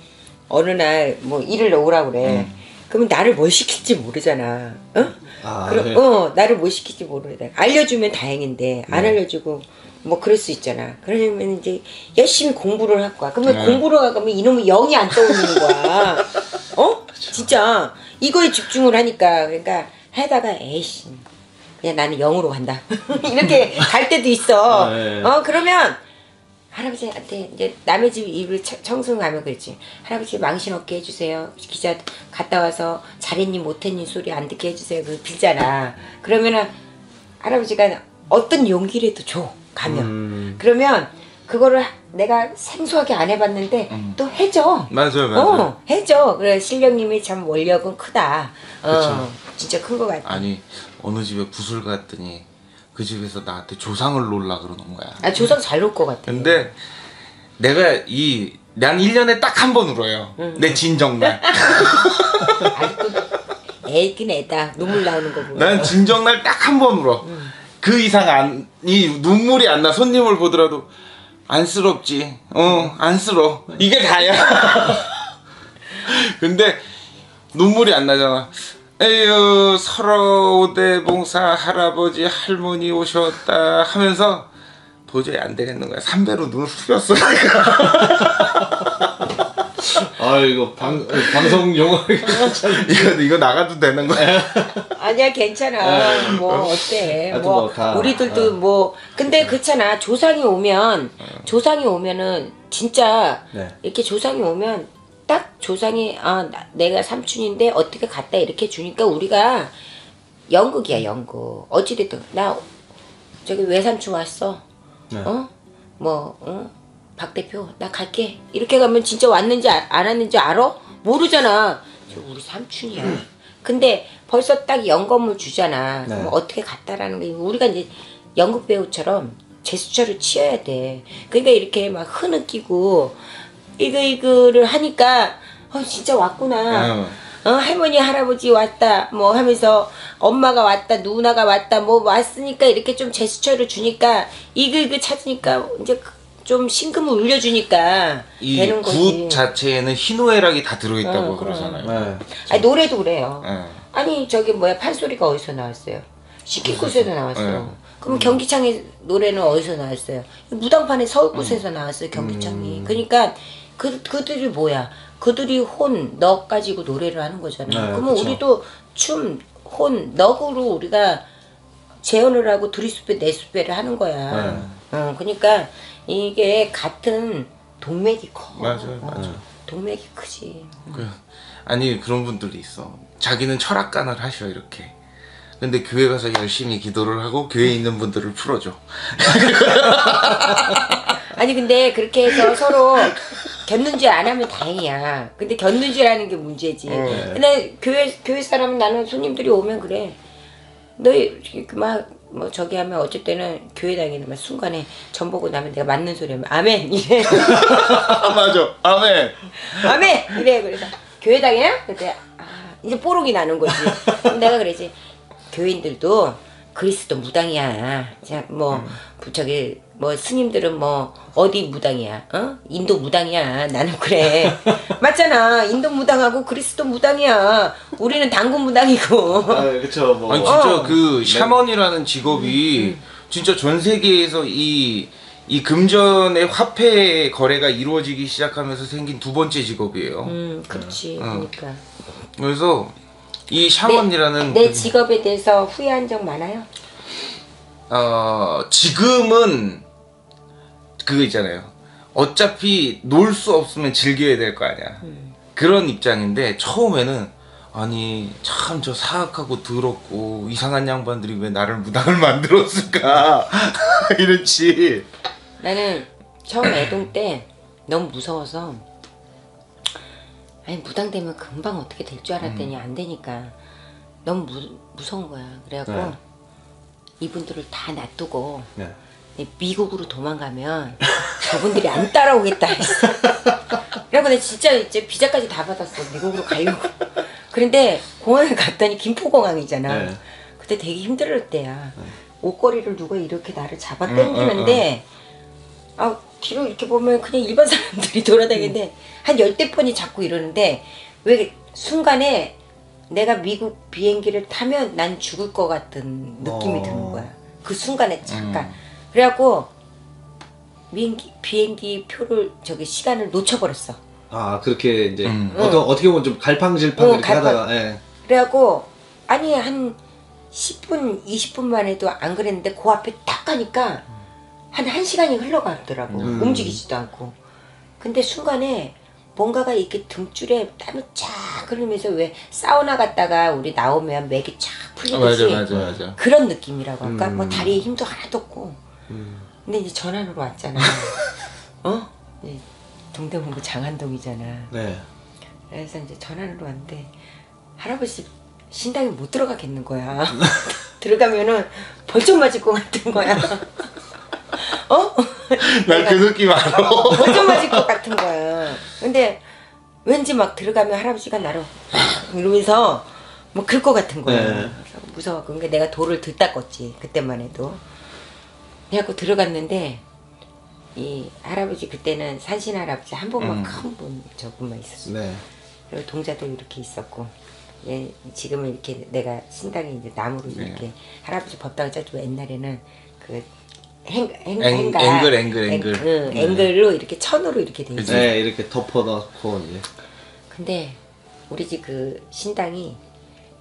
어느 날 뭐 일을 오라 그래. 그러면 나를 뭘 시킬지 모르잖아. 어? 아, 그럼 네. 어 나를 뭐 시킬지 모르다. 알려주면 다행인데 안 알려주고 뭐 그럴 수 있잖아. 그러면 이제 열심히 공부를 할 거야. 그러면 네. 공부를 하면 이놈의 영이 안 떠오르는 거야. 어? 진짜 이거에 집중을 하니까 그러니까 하다가 에이씨 그냥 나는 영으로 간다. 이렇게 갈 때도 있어. 아, 네. 어 그러면 할아버지한테 이제 남의 집 입을 청- 청소를 가면 그랬지. 할아버지 망신 없게 해주세요. 기자 갔다 와서 잘했니 못했니 소리 안 듣게 해주세요. 그 빌잖아. 그러면은 할아버지가 어떤 용기라도 줘 가면. 음. 그러면 그거를 내가 생소하게 안 해봤는데 또 해줘. 맞아요, 맞아요. 어 해줘. 그래 실령님이 참 원력은 크다. 어 그쵸. 진짜 큰 거 같아. 아니 어느 집에 구슬 갔더니 그 집에서 나한테 조상을 놓으려 그러는 거야. 아 조상 잘 놓을 것 같아. 근데 내가 이 난 1년에 딱 한 번 울어요. 내 진정날. 아직도 애긴 애다. 눈물 나오는 거 보면. 난 진정날 딱 한 번 울어. 그 이상 안, 이 눈물이 안 나. 손님을 보더라도 안쓰럽지. 어, 안쓰러. 이게 다야. 근데 눈물이 안 나잖아. 에휴, 서러우대 봉사 할아버지 할머니 오셨다 하면서 도저히 안 되겠는 거야. 삼배로 눈을 후렸어. 아 이거 방 방송 용어 이거, 이거 나가도 되는 거야. 아니야 괜찮아. 뭐 어때? 네. 뭐뭐 다, 우리들도 어. 뭐 근데 그렇잖아. 조상이 오면 조상이 오면은 진짜 네. 이렇게 조상이 오면 딱 조상이 아 나- 내가 삼촌인데 어떻게 갔다 이렇게 주니까 우리가 연극이야 연극. 어찌됐든 나 저기 외삼촌 왔어. 네. 어? 뭐, 어? 박 대표, 나 갈게. 이렇게 가면 진짜 왔는지 아- 안 왔는지 알아? 모르잖아. 저 우리 삼촌이야. 근데 벌써 딱 연금을 주잖아. 네. 그럼 어떻게 갔다라는 게 우리가 이제 연극 배우처럼 제스처를 취해야 돼. 그러니까 이렇게 막 흐느끼고 이거 이거를 하니까 어 진짜 왔구나. 어. 어, 할머니 할아버지 왔다 뭐 하면서 엄마가 왔다 누나가 왔다 뭐 왔으니까 이렇게 좀 제스처를 주니까 이글이글 찾으니까 이제 그- 좀 심금을 울려주니까 이 되는 거지. 굿 자체에는 희노애락이 다 들어있다고 어, 그러잖아요. 네. 아니 노래도 그래요. 예. 아니 저기 뭐야 판소리가 어디서 나왔어요? 씻김굿에서 나왔어요. 네. 그럼 경기창의 노래는 어디서 나왔어요? 무당판에 서울굿에서 나왔어요 경기창이. 그러니까 그 그들이 뭐야? 그들이 혼, 넋 가지고 노래를 하는 거잖아요. 네, 그러면 그쵸. 우리도 춤, 혼, 넋으로 우리가 재현을 하고 두리수배, 내수배를 하는 거야. 네. 어, 그러니까 이게 같은 동맥이 커. 맞아요, 어, 맞아요. 동맥이 크지. 그, 아니 그런 분들이 있어. 자기는 철학관을 하셔 이렇게. 근데 교회 가서 열심히 기도를 하고 교회에 있는 분들을 풀어줘. 아니 근데 그렇게 해서 서로 견눈질 안 하면 다행이야. 근데 견눈질하는 게 문제지. 근데 교회 교회 사람은 나는 손님들이 오면 그래. 너막뭐 저기 하면 어쩔 때는 교회 다니는 순간에 전 보고 나면 내가 맞는 소리 하면 아멘 이래. 아 맞아. 아멘. 아멘 이래 그래서 교회 다녀? 그때 아 이제 뽀록이 나는 거지. 내가 그러지 교인들도 그리스도 무당이야. 자뭐 저기 뭐 스님들은 뭐 어디 무당이야? 어? 인도 무당이야. 나는 그래. 맞잖아. 인도 무당하고 그리스도 무당이야. 우리는 당군 무당이고. 아, 그쵸 뭐 아니 진짜 어. 그 샤먼이라는 직업이 진짜 전 세계에서 이 이 금전의 화폐 거래가 이루어지기 시작하면서 생긴 두 번째 직업이에요. 음 그렇지. 그러니까 그래서 이 샤먼이라는 내 그- 직업에 대해서 후회한 적 많아요. 어, 지금은 그거 있잖아요. 어차피 놀 수 없으면 즐겨야 될 거 아니야. 그런 입장인데 처음에는 아니 참 저 사악하고 더럽고 이상한 양반들이 왜 나를 무당을 만들었을까 이랬지. 나는 처음 애동 때 너무 무서워서 아니 무당 되면 금방 어떻게 될 줄 알았더니 안 되니까 너무 무, 무서운 거야. 그래갖고 네. 이분들을 다 놔두고 네. 미국으로 도망가면 저분들이 안 따라오겠다 했어. 그래갖고 내가 진짜 이제 비자까지 다 받았어. 미국으로 가려고. 그런데 공항에 갔더니 김포공항이잖아. 네. 그때 되게 힘들을 때야. 옷걸이를 누가 이렇게 나를 잡아 응, 당기는데 아 뒤로 이렇게 보면 그냥 일반 사람들이 돌아다니는데 한 열대 번이 자꾸 이러는데 왜 순간에 내가 미국 비행기를 타면 난 죽을 것 같은 느낌이 어. 드는 거야. 그 순간에 잠깐. 그래갖고 비행기 비행기 표를 저기 시간을 놓쳐버렸어. 아 그렇게 이제 음. 어떤 어떻게 보면 좀 갈팡질팡 응, 이렇게 갈팡. 하다가 예. 그래갖고 아니 한 10분 20분만 해도 안 그랬는데 그 앞에 딱 가니까 한 1시간이 흘러가더라고 음. 움직이지도 않고 근데 순간에 뭔가가 이렇게 등줄에 땀이 쫙 흐르면서 왜 사우나 갔다가 우리 나오면 맥이 쫙 풀리듯이 맞아. 그런 느낌이라고 할까? 음. 뭐 다리에 힘도 하나도 없고 음. 근데 이제 전환으로 왔잖아 어? 동대문구 장안동이잖아 네. 그래서 이제 전화를 왔는데 할아버지 신당에 못 들어가겠는 거야. 들어가면은 벌점 맞을 것 같은 거야. 어? 난 그 느낌 알아. 벌점 맞을 것 같은 거야. 근데 왠지 막 들어가면 할아버지가 나를 이러면서 뭐 그럴 것 같은 거야. 네. 무서워갖고 그러니까 내가 돌을 껐지 그때만 해도. 그래갖고 들어갔는데 이 할아버지 그때는 산신 할아버지 한 분만 음. 큰분 저분만 있었어. 네. 그리고 동자도 이렇게 있었고 예, 지금은 이렇게 내가 신당에 이제 나무로 네. 이렇게 할아버지 법당을 짜주고 옛날에는 그 행, 행, 앵- 행가 앵글, 앵글, 앵- 앵글. 응, 앵글로 이렇게 천으로 이렇게 돼 있어. 네, 이렇게 덮어 넣고 이제 근데 우리 집 그 신당이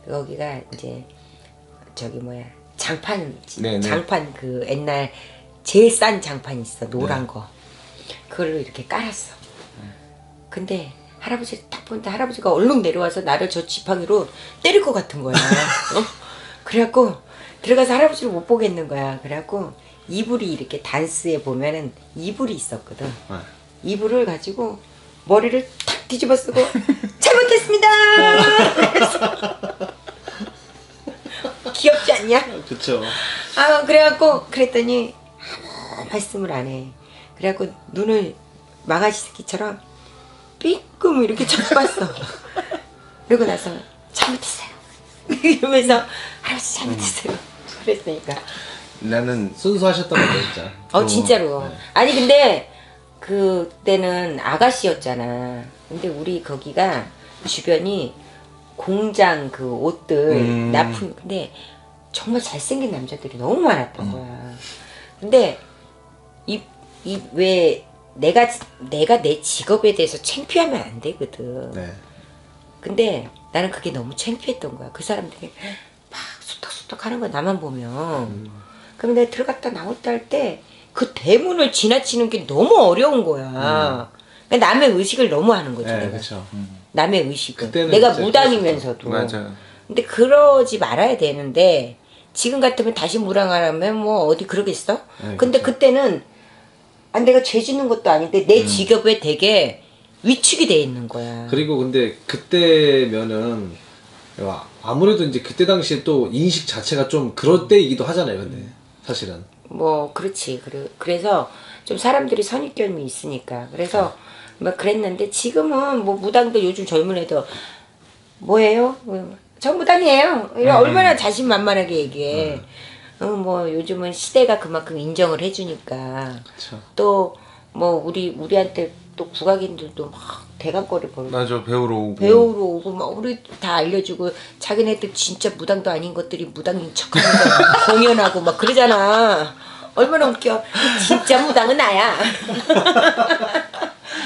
거기가 이제 저기 뭐야 장판 네네. 장판 그 옛날 제일 싼 장판이 있어 노란 네. 거 그걸로 이렇게 깔았어 근데 할아버지 딱 보는데 할아버지가 얼른 내려와서 나를 저 지팡이로 때릴 것 같은 거야 어? 그래갖고 들어가서 할아버지를 못 보겠는 거야 그래갖고 이불이 이렇게 단스에 보면은 이불이 있었거든 네. 이불을 가지고 머리를 탁 뒤집어 쓰고 잘못했습니다. 귀엽지 않냐? 그쵸. 아 그래갖고 그랬더니 아무 말씀을 안 해. 그래갖고 눈을 망아지 새끼처럼 삐끔 이렇게 쳐 봤어. 그러고 나서 잘못했어요. 이러면서 할아버지 잘못했어요. 그랬으니까. 나는 순수하셨던 거죠, 진짜. 어 진짜로 아니 근데 그때는 아가씨였잖아 근데 우리 거기가 주변이 공장 그 옷들 음. 납품 근데 정말 잘생긴 남자들이 너무 많았던 거야 근데 이이왜 내가 내가 내 직업에 대해서 창피하면 안 되거든 네. 근데 나는 그게 너무 창피했던 거야. 그 사람들이 막 수덕수덕 하는 거 나만 보면. 그럼 내가 들어갔다 나왔다 할 때 그 대문을 지나치는 게 너무 어려운 거야. 그러니까 남의 의식을 너무 하는 거지. 네, 내가. 그쵸. 남의. 그때는 내가 무당이면서도. 맞아. 근데 그러지 말아야 되는데 지금 같으면 다시 무당하라면 뭐 어디 그러겠어? 네, 근데 그쵸. 그때는 아 내가 죄 짓는 것도 아닌데 내 직업에 되게 위축이 돼 있는 거야. 그리고 근데 그때면은 아무래도 이제 그때 당시에 또 인식 자체가 좀 그럴 때이기도 하잖아요. 근데 사실은 뭐 그렇지. 그래, 그래서 좀 사람들이 선입견이 있으니까 그래서 막 그랬는데 지금은 뭐 무당도 요즘 젊은 애들 뭐예요? 뭐, 저 무당이에요. 이래 얼마나 자신만만하게 얘기해. 어, 뭐 요즘은 시대가 그만큼 인정을 해주니까. 또 뭐 우리 우리한테 또 국악인들도 막 대감거리 벌고 맞아 배우러 오고 배우러 오고 막 우리 다 알려주고 자기네들 진짜 무당도 아닌 것들이 무당인 척하면서 공연하고 막 그러잖아. 얼마나 웃겨. 진짜 무당은 나야.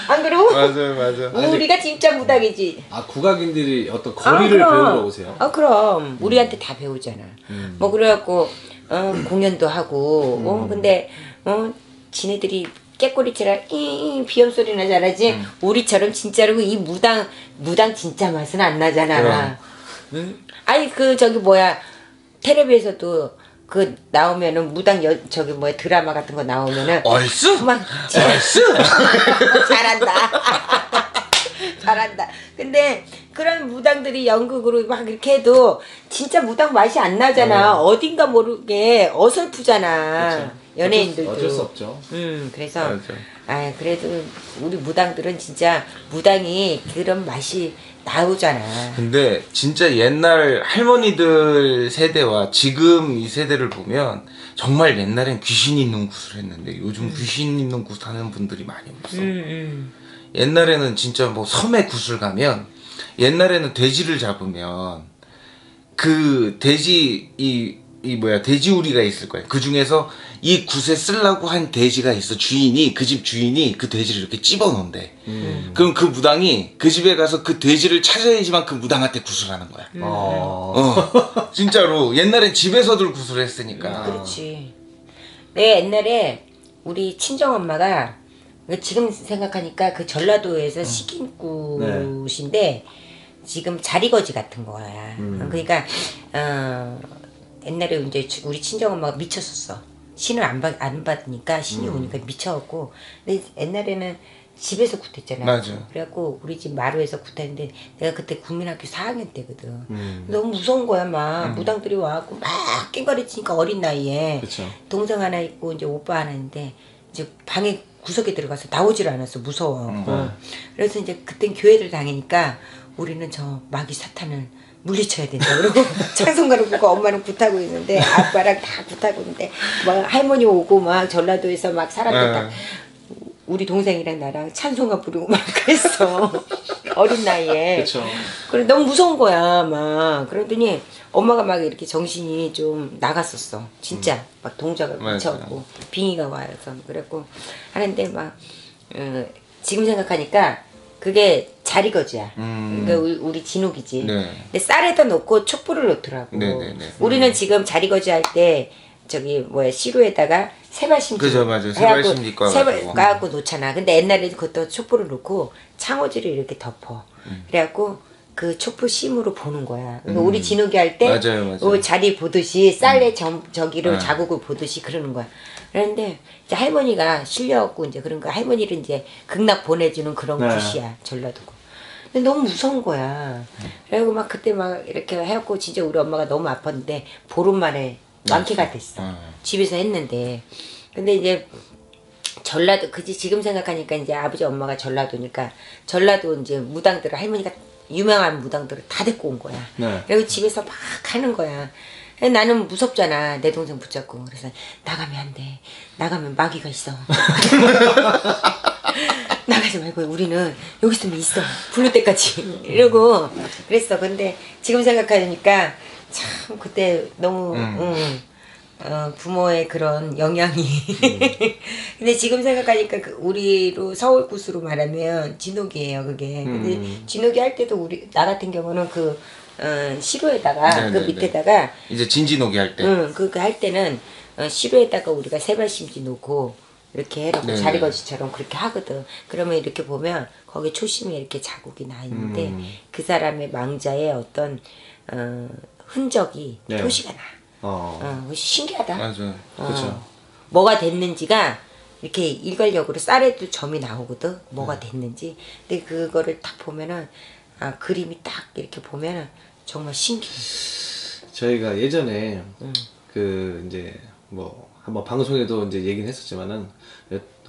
안 그러고? 맞아요 맞아 우리가 진짜 무당이지. 아 국악인들이 어떤 거리를 아. 배우러 오세요. 아 그럼 우리한테 다 배우잖아. 음. 뭐 그래갖고 어, 공연도 하고 음. 어 근데 어 지네들이 깨꼬리처럼 이 비염 소리 나 잘하지 음. 우리처럼 진짜로 이 무당 무당 진짜 맛은 안 나잖아. 응? 아니 그 저기 뭐야 텔레비에서도 그 나오면은 무당 여 저기 뭐야 드라마 같은 거 나오면은 얼쑤? 막 얼쑤? 잘한다. 잘한다. 근데 그런 무당들이 연극으로 막 이렇게 해도 진짜 무당 맛이 안 나잖아. 어딘가 모르게 어설프잖아. 그렇죠. 연예인들도. 어쩔 수 없죠. 음, 그래서 맞아. 아 그래도 우리 무당들은 진짜 무당이 그런 맛이 나오잖아. 근데 진짜 옛날 할머니들 세대와 지금 이 세대를 보면 정말 옛날엔 귀신 있는 굿을 했는데 요즘 귀신 있는 굿 하는 분들이 많이 없어. 음, 음. 옛날에는 진짜 뭐 섬에 굿을 가면 옛날에는 돼지를 잡으면 그 돼지 이, 이 뭐야 돼지우리가 있을 거야. 그 중에서 이 굿에 쓰려고 한 돼지가 있어. 주인이 그 집 주인이 그 돼지를 이렇게 찝어 놓은대. 그럼 그 무당이 그 집에 가서 그 돼지를 찾아야지만 그 무당한테 굿을 하는 거야. 어. 어, 진짜로 옛날엔 집에서들 굿을 했으니까. 그렇지. 내 옛날에 우리 친정 엄마가 지금 생각하니까 그 전라도에서 시긴굿인데 지금 자리거지 같은 거야. 그러니까 어, 옛날에 이제 우리 친정 엄마가 미쳤었어. 신을 안, 받, 안 받으니까 신이 오니까 미쳐갖고 근데 옛날에는 집에서 굿했잖아. 맞아. 그래갖고 우리 집 마루에서 굿했는데 내가 그때 국민학교 4학년 때거든. 음. 너무 무서운 거야 막 무당들이 와갖고 막 낑거리치니까 어린 나이에 그쵸. 동생 하나 있고 이제 오빠 하나 있는데 이제 방에 구석에 들어가서 나오질 않았어 무서워. 어. 그래서 이제 그땐 교회를 다니니까 우리는 저 마귀 사탄을 물리쳐야 된다. 그러고 찬송가를 보고 엄마는 굿하고 있는데 아빠랑 다 굿하고 있는데 막 할머니 오고 막 전라도에서 막 사람들 다 네. 우리 동생이랑 나랑 찬송가 부르고 막 그랬어. 어린 나이에. 그렇죠. 그래 너무 무서운 거야 막 그러더니 엄마가 막 이렇게 정신이 좀 나갔었어 진짜 막 동작을. 미쳐갖고 빙의가 와서 그랬고 하는데 막 어, 지금 생각하니까 그게 자리거지야 음. 그러니까 우리, 진욱이지 네. 근데 쌀에다 넣고 촛불을 넣더라고 네네네. 우리는 지금 자리거지 할 때 저기 뭐야 시루에다가 세발심지 그죠, 맞아요. 해갖고 세발심지 꺼가지고. 세발 까갖고 놓잖아. 근데 옛날에 그것도 촛불을 놓고 창호지를 이렇게 덮어. 음. 그래갖고 그 촛불 심으로 보는 거야. 그러니까 우리 진욱이 할때 맞아요, 맞아요. 어, 자리 보듯이 쌀에 점, 저기를 네. 자국을 보듯이 그러는 거야. 그런데 이제 할머니가 실려갖고 이제 그런 거 할머니를 이제 극락 보내주는 그런 네. 굿이야 전라도고. 근데 너무 무서운 거야. 그래갖고 막 그때 막 이렇게 해갖고 진짜 우리 엄마가 너무 아팠는데 보름 만에 완쾌가 됐어. 음. 집에서 했는데. 근데 이제 전라도 그지 지금 생각하니까 이제 아버지 엄마가 전라도니까 전라도 이제 무당들을 할머니가 유명한 무당들을 다 데리고 온 거야. 네. 그리고 집에서 막 하는 거야. 나는 무섭잖아. 내 동생 붙잡고. 그래서 나가면 안 돼. 나가면 마귀가 있어. 나가지 말고 우리는 여기 있으면 있어. 부를 때까지. 이러고 그랬어. 근데 지금 생각하니까 참 그때 너무 음. 응, 어, 부모의 그런 영향이. 근데 지금 생각하니까 그 우리로 서울 구수로 말하면 진옥이에요, 그게. 근데 음. 진옥이 할 때도 우리 나 같은 경우는 그 어, 시루에다가 그 네네네. 밑에다가 이제 진지노기 할 때. 응, 그거 할 때는 어, 시루에다가 우리가 세발 심지 놓고 이렇게 해놓고 네네. 자리거지처럼 그렇게 하거든. 그러면 이렇게 보면 거기 초심에 이렇게 자국이 나 있는데 음. 그 사람의 망자의 어떤 어, 흔적이 네. 표시가 나. 어. 어, 그거 신기하다. 맞아. 어, 그쵸. 뭐가 됐는지가 이렇게 일괄력으로 쌀에도 점이 나오거든 뭐가 됐는지 근데 그거를 딱 보면은 아 그림이 딱 이렇게 보면은 정말 신기해 저희가 예전에 그 이제 뭐 한번 방송에도 이제 얘기는 했었지만은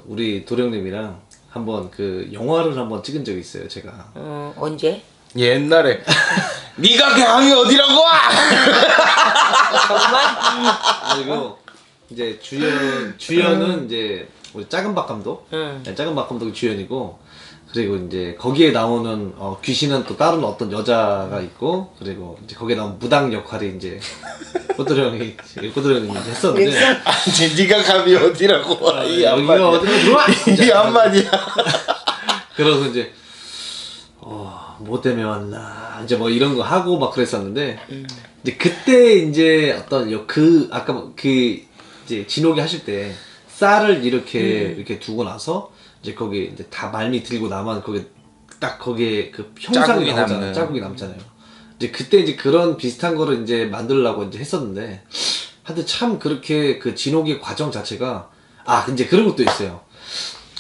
우리 도령님이랑 한번 그 영화를 한번 찍은 적이 있어요 제가 어 언제 옛날에 네가 강이 어디라고 와? 그리고 이제 주연 주연은 이제 우리 작은 박 감독 응. 네, 작은 박 감독이 주연이고 그리고 이제 거기에 나오는 어, 귀신은 또 다른 어떤 여자가 있고 그리고 이제 거기에 나온 무당 역할이 이제 꼬드령이 꼬드령이 이제 했었는데 아니 네가 감이 어디라고 와? 이 여기가 한마디야. 어디로 들어와 이 한마디야. 그래서 이제 어, 뭐 때문에 왔나 이제 뭐 이런 거 하고 막 그랬었는데 이제 그때 이제 어떤 요- 그 아까 뭐그 이제 진옥이 하실 때 쌀을 이렇게 이렇게 두고 나서 이제 거기 이제 다 말미 들고 나면 거기 딱 거기에 그 형상이 나오잖아요. 남는. 자국이 남잖아요. 이제 그때 이제 그런 비슷한 거를 이제 만들려고 이제 했었는데 하여튼 참 그렇게 그 진옥의 과정 자체가 아 이제 그런 것도 있어요.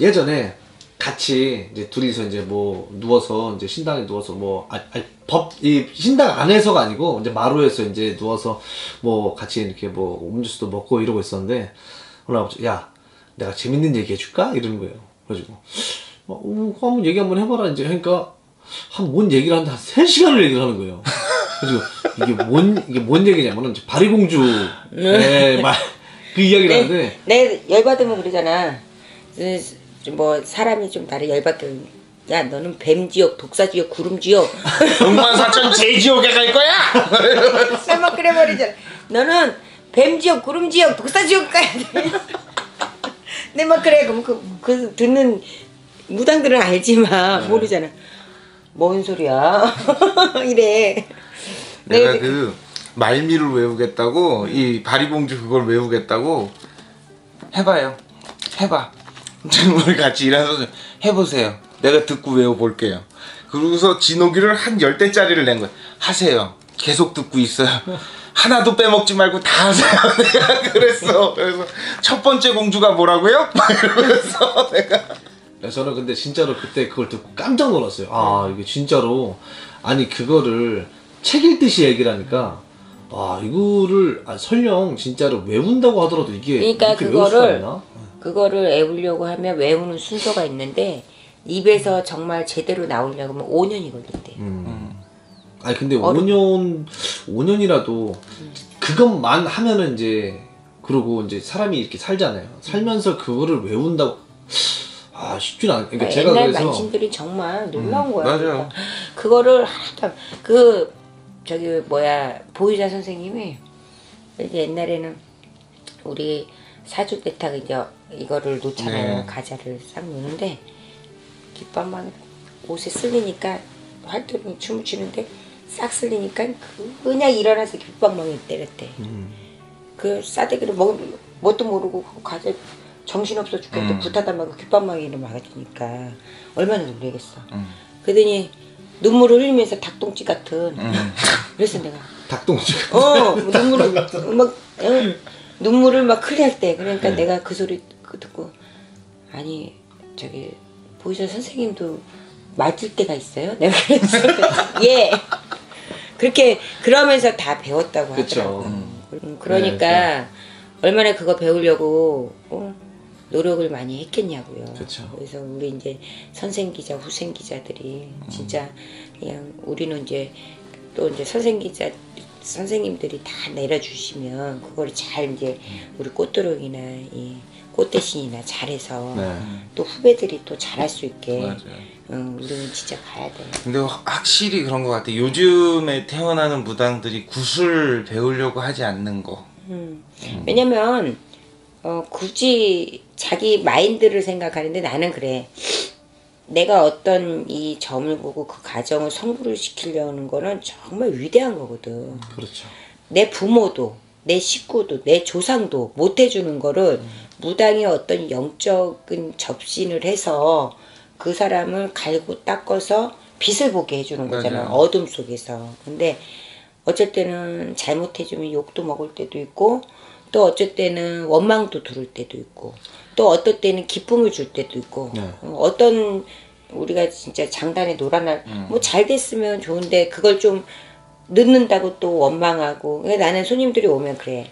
예전에 같이 이제 둘이서 이제 뭐 누워서 이제 신당에 누워서 뭐법이 신당 안에서가 아니고 이제 마루에서 이제 누워서 뭐 같이 이렇게 뭐 음주수도 먹고 이러고 있었는데 오늘 아버지 야 내가 재밌는 얘기 해줄까 이러는 거예요. 그래가지고 어, 어, 한번 얘기 한번 해봐라 이제 하니까 한 뭔 얘기를 하는데 한 3시간을 얘기를 하는 거예요. 그래서 이게 뭔 이게 뭔 얘기냐면은 바리공주 말그 이야기를 하는데 내 열받으면 그러잖아. 그, 뭐 사람이 좀 나를 열받게 야 너는 뱀지옥, 독사지옥, 구름지옥 동만사천 제지옥에 갈 거야? 쌀막 끓여버리잖아. 너는 뱀지옥, 구름지옥, 독사지옥 가야 돼. 내 막 그래 그럼 그, 그 듣는 무당들은 알지만 모르잖아. 뭔 소리야? 이래. 내가 네, 그 말미를 외우겠다고 이 바리공주 그걸 외우겠다고 해봐요. 해봐. 우리 같이 일하는 선생 해보세요. 내가 듣고 외워볼게요. 그러고서 진호기를 한 열대짜리를 낸 거야. 하세요. 계속 듣고 있어요. 하나도 빼먹지 말고 다 하세요. 내가 그랬어. 그래서 첫 번째 공주가 뭐라고요? 막 이러면서 내가 네, 저는 근데 진짜로 그때 그걸 듣고 깜짝 놀랐어요. 아, 이게 진짜로. 아니, 그거를 책 읽듯이 얘기를 하니까, 아, 이거를, 아, 설령 진짜로 외운다고 하더라도 이게. 그러니까 이렇게 외울 수가 그거를 있나? 그거를 외우려고 하면 외우는 순서가 있는데 입에서 정말 제대로 나오려고 하면 5년이 걸린대. 음. 아니, 근데 5년, 5년이라도 그것만 하면은 이제, 그러고 이제 사람이 이렇게 살잖아요. 살면서 그거를 외운다고, 아, 쉽진 않, 그러니까 제가 옛날 그래서. 만신들이 정말 놀라운 거야. 맞아요. 그러니까 그거를 하나도 그 저기 뭐야 보유자 선생님이 이제 옛날에는 우리 사주 대탁 이제 이거를 놓잖아요. 네. 가자를 싹 놓는데 깃방망 옷에 쓸리니까 활동이 춤을 추는데 싹 쓸리니까 그냥 일어나서 깃방망이 때렸대. 음. 그 싸대기를 먹 뭣도 모르고 그 과자 정신없어 죽겠는데 음. 부타다 말고 귓방망이를 막아주니까 얼마나 놀라겠어. 음. 그러더니 눈물을 흘리면서 닭똥집 같은. 음. 그래서 내가 닭똥집. 어 눈물을 막 어, 눈물을 막 흘릴 때 그러니까 네. 내가 그 소리 그 듣고 아니 저기 보이자 선생님도 맞을 때가 있어요? 내가 그랬어. 예. 그렇게 그러면서 다 배웠다고. 하더라고. 음. 음, 그러니까 얼마나 그거 배우려고 어, 노력을 많이 했겠냐고요. 그쵸. 그래서 우리 이제 선생 기자, 후생 기자들이 진짜 그냥 우리는 이제 또 이제 선생 기자 선생님들이 다 내려주시면 그거를 잘 이제 우리 꽃도령이나 이 꽃대신이나 잘해서 네. 또 후배들이 또 잘할 수 있게 맞아요. 응, 우리는 진짜 가야 돼. 근데 확실히 그런 것 같아. 요즘에 태어나는 무당들이 구슬 배우려고 하지 않는 거. 음. 왜냐면 어, 굳이 자기 마인드를 생각하는데 나는 그래. 내가 어떤 이 점을 보고 그 가정을 성불을 시키려는 거는 정말 위대한 거거든. 그렇죠. 내 부모도 내 식구도 내 조상도 못 해주는 거를 무당이 어떤 영적인 접신을 해서 그 사람을 갈고 닦아서 빛을 보게 해주는 거잖아 맞아요. 어둠 속에서 근데 어쩔 때는 잘못해주면 욕도 먹을 때도 있고 또 어쩔 때는 원망도 들을 때도 있고 또 어떨 때는 기쁨을 줄 때도 있고 네. 어, 어떤 우리가 진짜 장단에 놀아날 뭐잘 됐으면 좋은데 그걸 좀 늦는다고 또 원망하고 그러니까 나는 손님들이 오면 그래.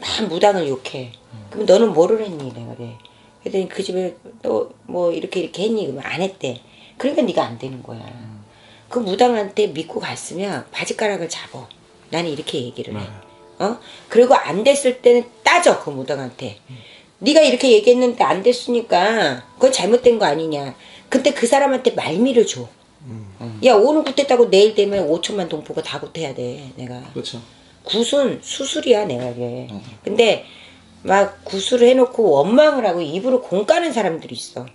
막 무당을 욕해. 그럼 너는 뭐를 했니? 내가 그래. 그랬더니 그 집에 또 뭐 이렇게 이렇게 했니? 그러면 안 했대. 그러니까 네가 안 되는 거야. 그 무당한테 믿고 갔으면 바지가락을 잡어. 나는 이렇게 얘기를 해 어? 그리고 안 됐을 때는 따져 그 무당한테. 네가 이렇게 얘기했는데 안 됐으니까 그건 잘못된 거 아니냐. 근데 그 사람한테 말미를 줘. 야 오늘 굿했다고 내일 되면 5천만 동포가 다 굿해야 돼 내가. 그렇죠. 굿은 수술이야 내가 이게. 근데 막 굿을 해놓고 원망을 하고 입으로 공 까는 사람들이 있어.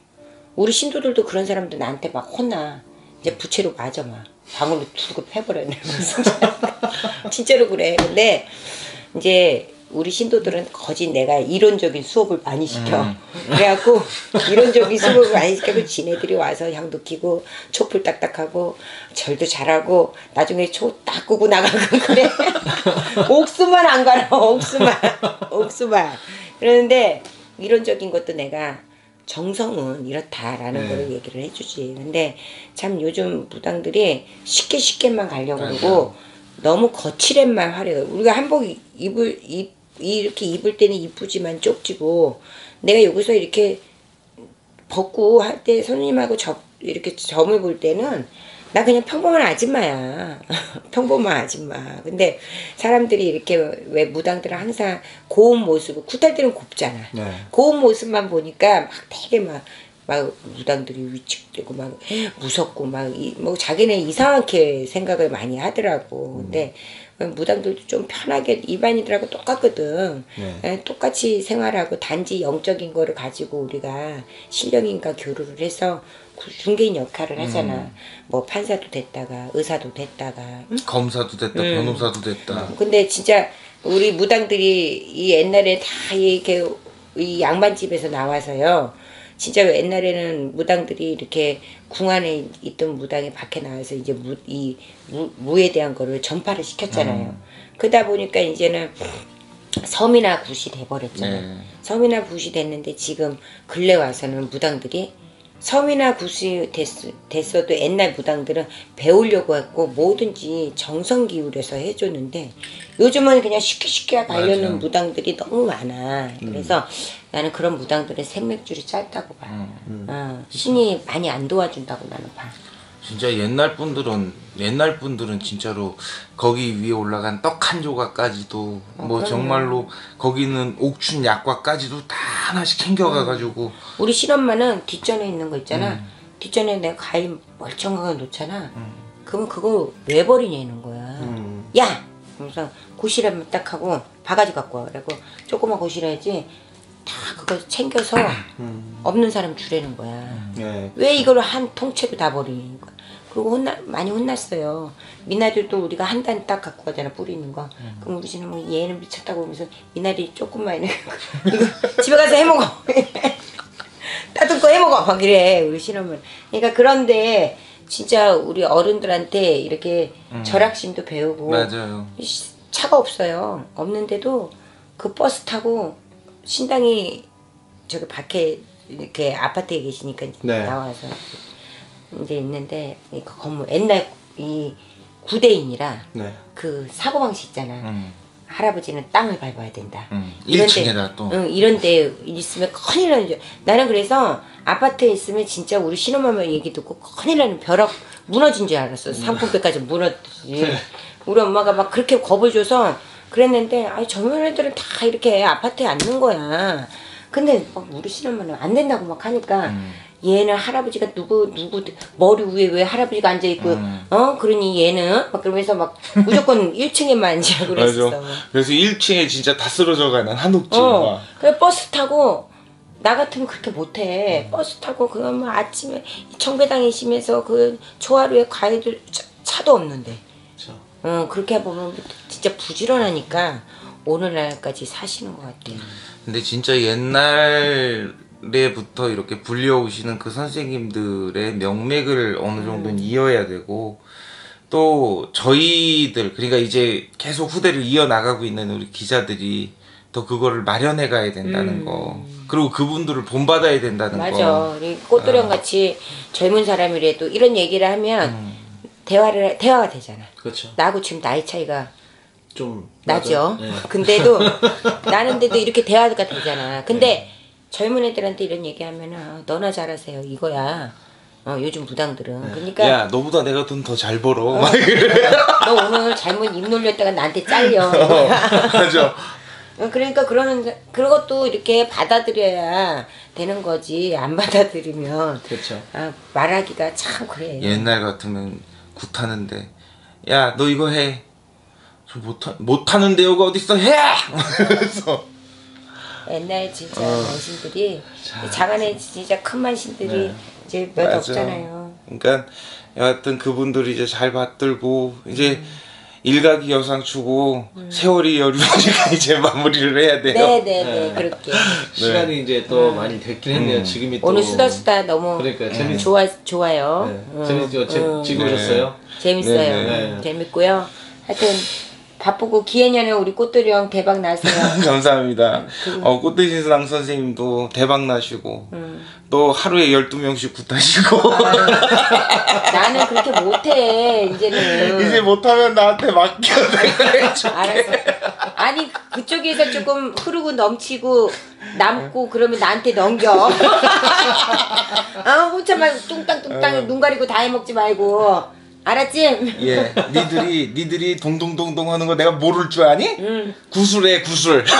우리 신도들도 그런 사람들 나한테 막 혼나. 이제 부채로 맞아 막 방울로 내가 진짜로 그래. 근데 이제 우리 신도들은 거짓 내가 이론적인 수업을 많이 시켜. 그래갖고 이론적인 수업을 많이 시켜서 지네들이 와서 향도 끼고 촛불 딱딱하고 절도 잘하고 나중에 초딱 끄고 나가고 그래. 옥수만 안 가라 옥수만. 옥수만. 그러는데 이론적인 것도 내가 정성은 이렇다라는 네. 거를 얘기를 해주지 근데 참 요즘 무당들이 쉽게 쉽게만 가려고 그러고 너무 거칠앤만 화려해. 우리가 한복 이- 입을 입 이렇게 입을 때는 이쁘지만 쪽지고 내가 여기서 이렇게 벗고 할 때 손님하고 접 이렇게 점을 볼 때는 나 그냥 평범한 아줌마야. 평범한 아줌마. 근데 사람들이 이렇게 왜 무당들은 항상 고운 모습, 구탈 때는 곱잖아. 네. 고운 모습만 보니까 막 되게 막, 막 무당들이 위축되고 막 무섭고 막뭐 자기네 이상하게 생각을 많이 하더라고. 근데 무당들도 좀 편하게 일반인들하고 똑같거든. 네. 에, 똑같이 생활하고 단지 영적인 거를 가지고 우리가 신령인과 교류를 해서 그 중개인 역할을 하잖아. 뭐 판사도 됐다가 의사도 됐다가 응? 검사도 됐다, 변호사도 됐다. 근데 진짜 우리 무당들이 이 옛날에 다 이렇게 이 양반집에서 나와서요. 진짜 옛날에는 무당들이 이렇게 궁 안에 있던 무당이 밖에 나와서 이제 무, 이 무, 무에 대한 거를 전파를 시켰잖아요. 그러다 보니까 이제는 섬이나 굿이 돼버렸잖아요. 네. 섬이나 굿이 됐는데 지금 근래 와서는 무당들이 섬이나 됐, 됐어도 옛날 무당들은 배우려고 했고 뭐든지 정성 기울여서 해줬는데 요즘은 그냥 쉽게 쉽게 가려는. 무당들이 너무 많아. 그래서 나는 그런 무당들의 생맥줄이 짧다고 봐. 음. 어, 신이 많이 안 도와준다고 나는 봐. 진짜 옛날 분들은 옛날 분들은 진짜로 거기 위에 올라간 떡 한 조각까지도 뭐 정말로 거기는 옥춘 약과까지도 다 하나씩 챙겨가가지고 우리 신엄마는 뒷전에 있는 거 있잖아. 뒷전에 내가 과일 멀쩡하게 놓잖아. 그러면 그걸 왜 버리냐 이는 거야. 음. 야! 그래서 고시라면 딱 하고 바가지 갖고 와. 그래고 조그만 고시라야지 다 그걸 챙겨서 없는 사람 주라는 거야. 네. 왜 이걸 한 통째로 다 버리는 거야. 그리고 혼나, 많이 혼났어요. 미나리도 우리가 한 단 딱 갖고 가잖아, 뿌리는 거. 그럼 우리 신은 뭐 얘는 미쳤다고 하면서 미나리 조금만 이거 집에 가서 해 먹어. 따뜻거 해 먹어. 막 이래, 우리 신음은. 그러니까 그런데 진짜 우리 어른들한테 이렇게 절약심도 배우고 맞아요. 시- 차가 없어요. 없는데도 그 버스 타고 신당이 저기 밖에 이렇게 아파트에 계시니까 네. 나와서 이제 있는데 이 건물 옛날 이 구대인이라 네. 그 사고 방식 있잖아. 음. 할아버지는 땅을 밟아야 된다. 음. 이런 데- 1층에다 또. 응, 이런 데 있으면 큰일 나는 줄. 나는 그래서 아파트에 있으면 진짜 우리 신혼마마 얘기 듣고 큰일 나는 벼락 무너진 줄 알았어. 상품배까지 무너지지. 우리 엄마가 막 그렇게 겁을 줘서 그랬는데, 아이, 젊은 애들은 다 이렇게 아파트에 앉는 거야. 근데 막 우리 신혼마는 안 된다고 막 하니까, 얘는 할아버지가 누구, 누구, 머리 위에 왜 할아버지가 앉아 있고, 어? 그러니 얘는? 막 그러면서 막 무조건 1층에만 앉으라고 그랬었어. 맞아. 그래서 1층에 진짜 다 쓰러져 가는 한옥집. 어. 그래 버스 타고 나 같으면 그렇게 못해. 버스 타고 그뭐 아침에 청배당에 심해서 그 초하루에 과일들 차, 차도 없는데. 그렇죠. 어 그렇게 보면 진짜 부지런하니까 오늘날까지 사시는 것 같아. 근데 진짜 옛날 에부터 이렇게 불려오시는 그 선생님들의 명맥을 어느 정도는 이어야 되고 또 저희들 그러니까 이제 계속 후대를 이어나가고 있는 우리 기자들이 더 그거를 마련해 가야 된다는 거. 그리고 그분들을 본받아야 된다는 음. 맞아. 거. 우리 꽃도령 같이 젊은 사람이라도 이런 얘기를 하면 음. 대화를 대화가 되잖아. 그렇죠. 나하고 지금 나이 차이가 좀 나죠. 예. 근데도 나는데도 이렇게 대화가 되잖아. 근데 젊은 애들한테 이런 얘기하면은 아, 너나 잘하세요 이거야. 어, 요즘 무당들은. 그러니까 야, 너보다 내가 돈 더 잘 벌어. 막 이래. 너 오늘 잘못 입 놀렸다가 나한테 잘려. 맞아. 어, 그러니까 그러는 그것도 이렇게 받아들여야 되는 거지. 안 받아들이면 그렇죠. 아, 말하기가 참 그래. 옛날 같으면 굿하는데, 야, 너 이거 해. 저 못하, 못하는데요가 어딨어? 해! 그래서. 옛날 진짜 어. 만신들이 장안에 진짜 큰 만신들이 이제 몇 맞아. 없잖아요. 그러니까 여하튼 그분들이 이제 잘 받들고 이제 일각이 여상 추고 세월이 여류니까 이제 마무리를 해야 돼요. 네네네 네. 그렇게 시간이 이제 또 많이 됐긴 했네요. 지금이 또 오늘 수다 수다 너무 그러니까 재밌 좋아 좋아요. 네. 응. 재밌죠. 재- 네. 오셨어요? 재밌어요. 네, 네. 재밌고요. 하여튼 바쁘고 기해년에 우리 꽃들이 형 대박 나세요. 감사합니다. 어, 꽃대신 상 선생님도 대박 나시고, 또 하루에 12명씩 굿하시고, 나는 그렇게 못해 이제는. 이제 못하면 나한테 맡겨. 알았어. 아니 그쪽에서 조금 흐르고 넘치고 남고 그러면 나한테 넘겨. 아 혼자만 뚱땅뚱땅 눈 가리고 다 해먹지 말고. 알았지? 예, 니들이, 니들이 동동동동 하는 거 내가 모를 줄 아니? 구슬해, 구슬.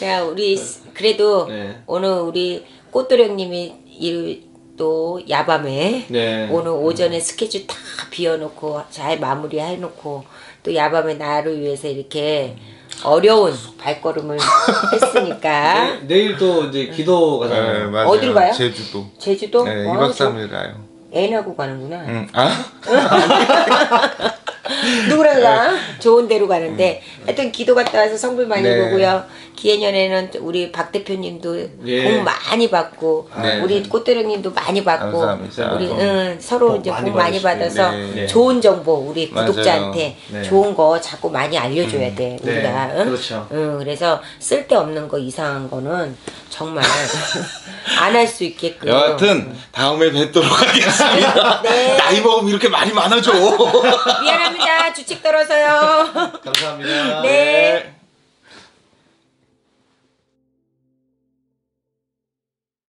자 우리 그래도 네. 오늘 우리 꽃도령님이 이- 또 야밤에 네. 오늘 오전에 스케줄 다 비워놓고 잘 마무리해놓고 또 야밤에 나를 위해서 이렇게 어려운 발걸음을 했으니까 네, 내일 또 이제 기도 가잖아요. 네, 맞아요. 어디로 가요? 제주도. 제주도 네, 어, 2박 저 3일 가요. 애나고 가는구나 응. 아? 누구랑 가? 좋은 데로 가는데 하여튼 기도 갔다 와서 성불 많이 네. 보고요 기해년에는 우리 박 대표님도 예. 복 많이 받고 네. 우리 꽃도령님도 많이 받고 감사합니다. 우리 복 응, 서로 복 이제 복 많이 많이. 받아서 네. 네. 좋은 정보 우리 맞아요. 구독자한테 네. 좋은 거 자꾸 많이 알려줘야 돼 네. 우리가 응? 그렇죠. 응, 그래서 쓸데없는 거 이상한 거는 정말 안 할 수 있게끔 여하튼 다음에 뵙도록 하겠습니다. 네. 나이 먹으면 이렇게 말이 많아져. 미안합니다 주책 떨어서요 감사합니다. 네.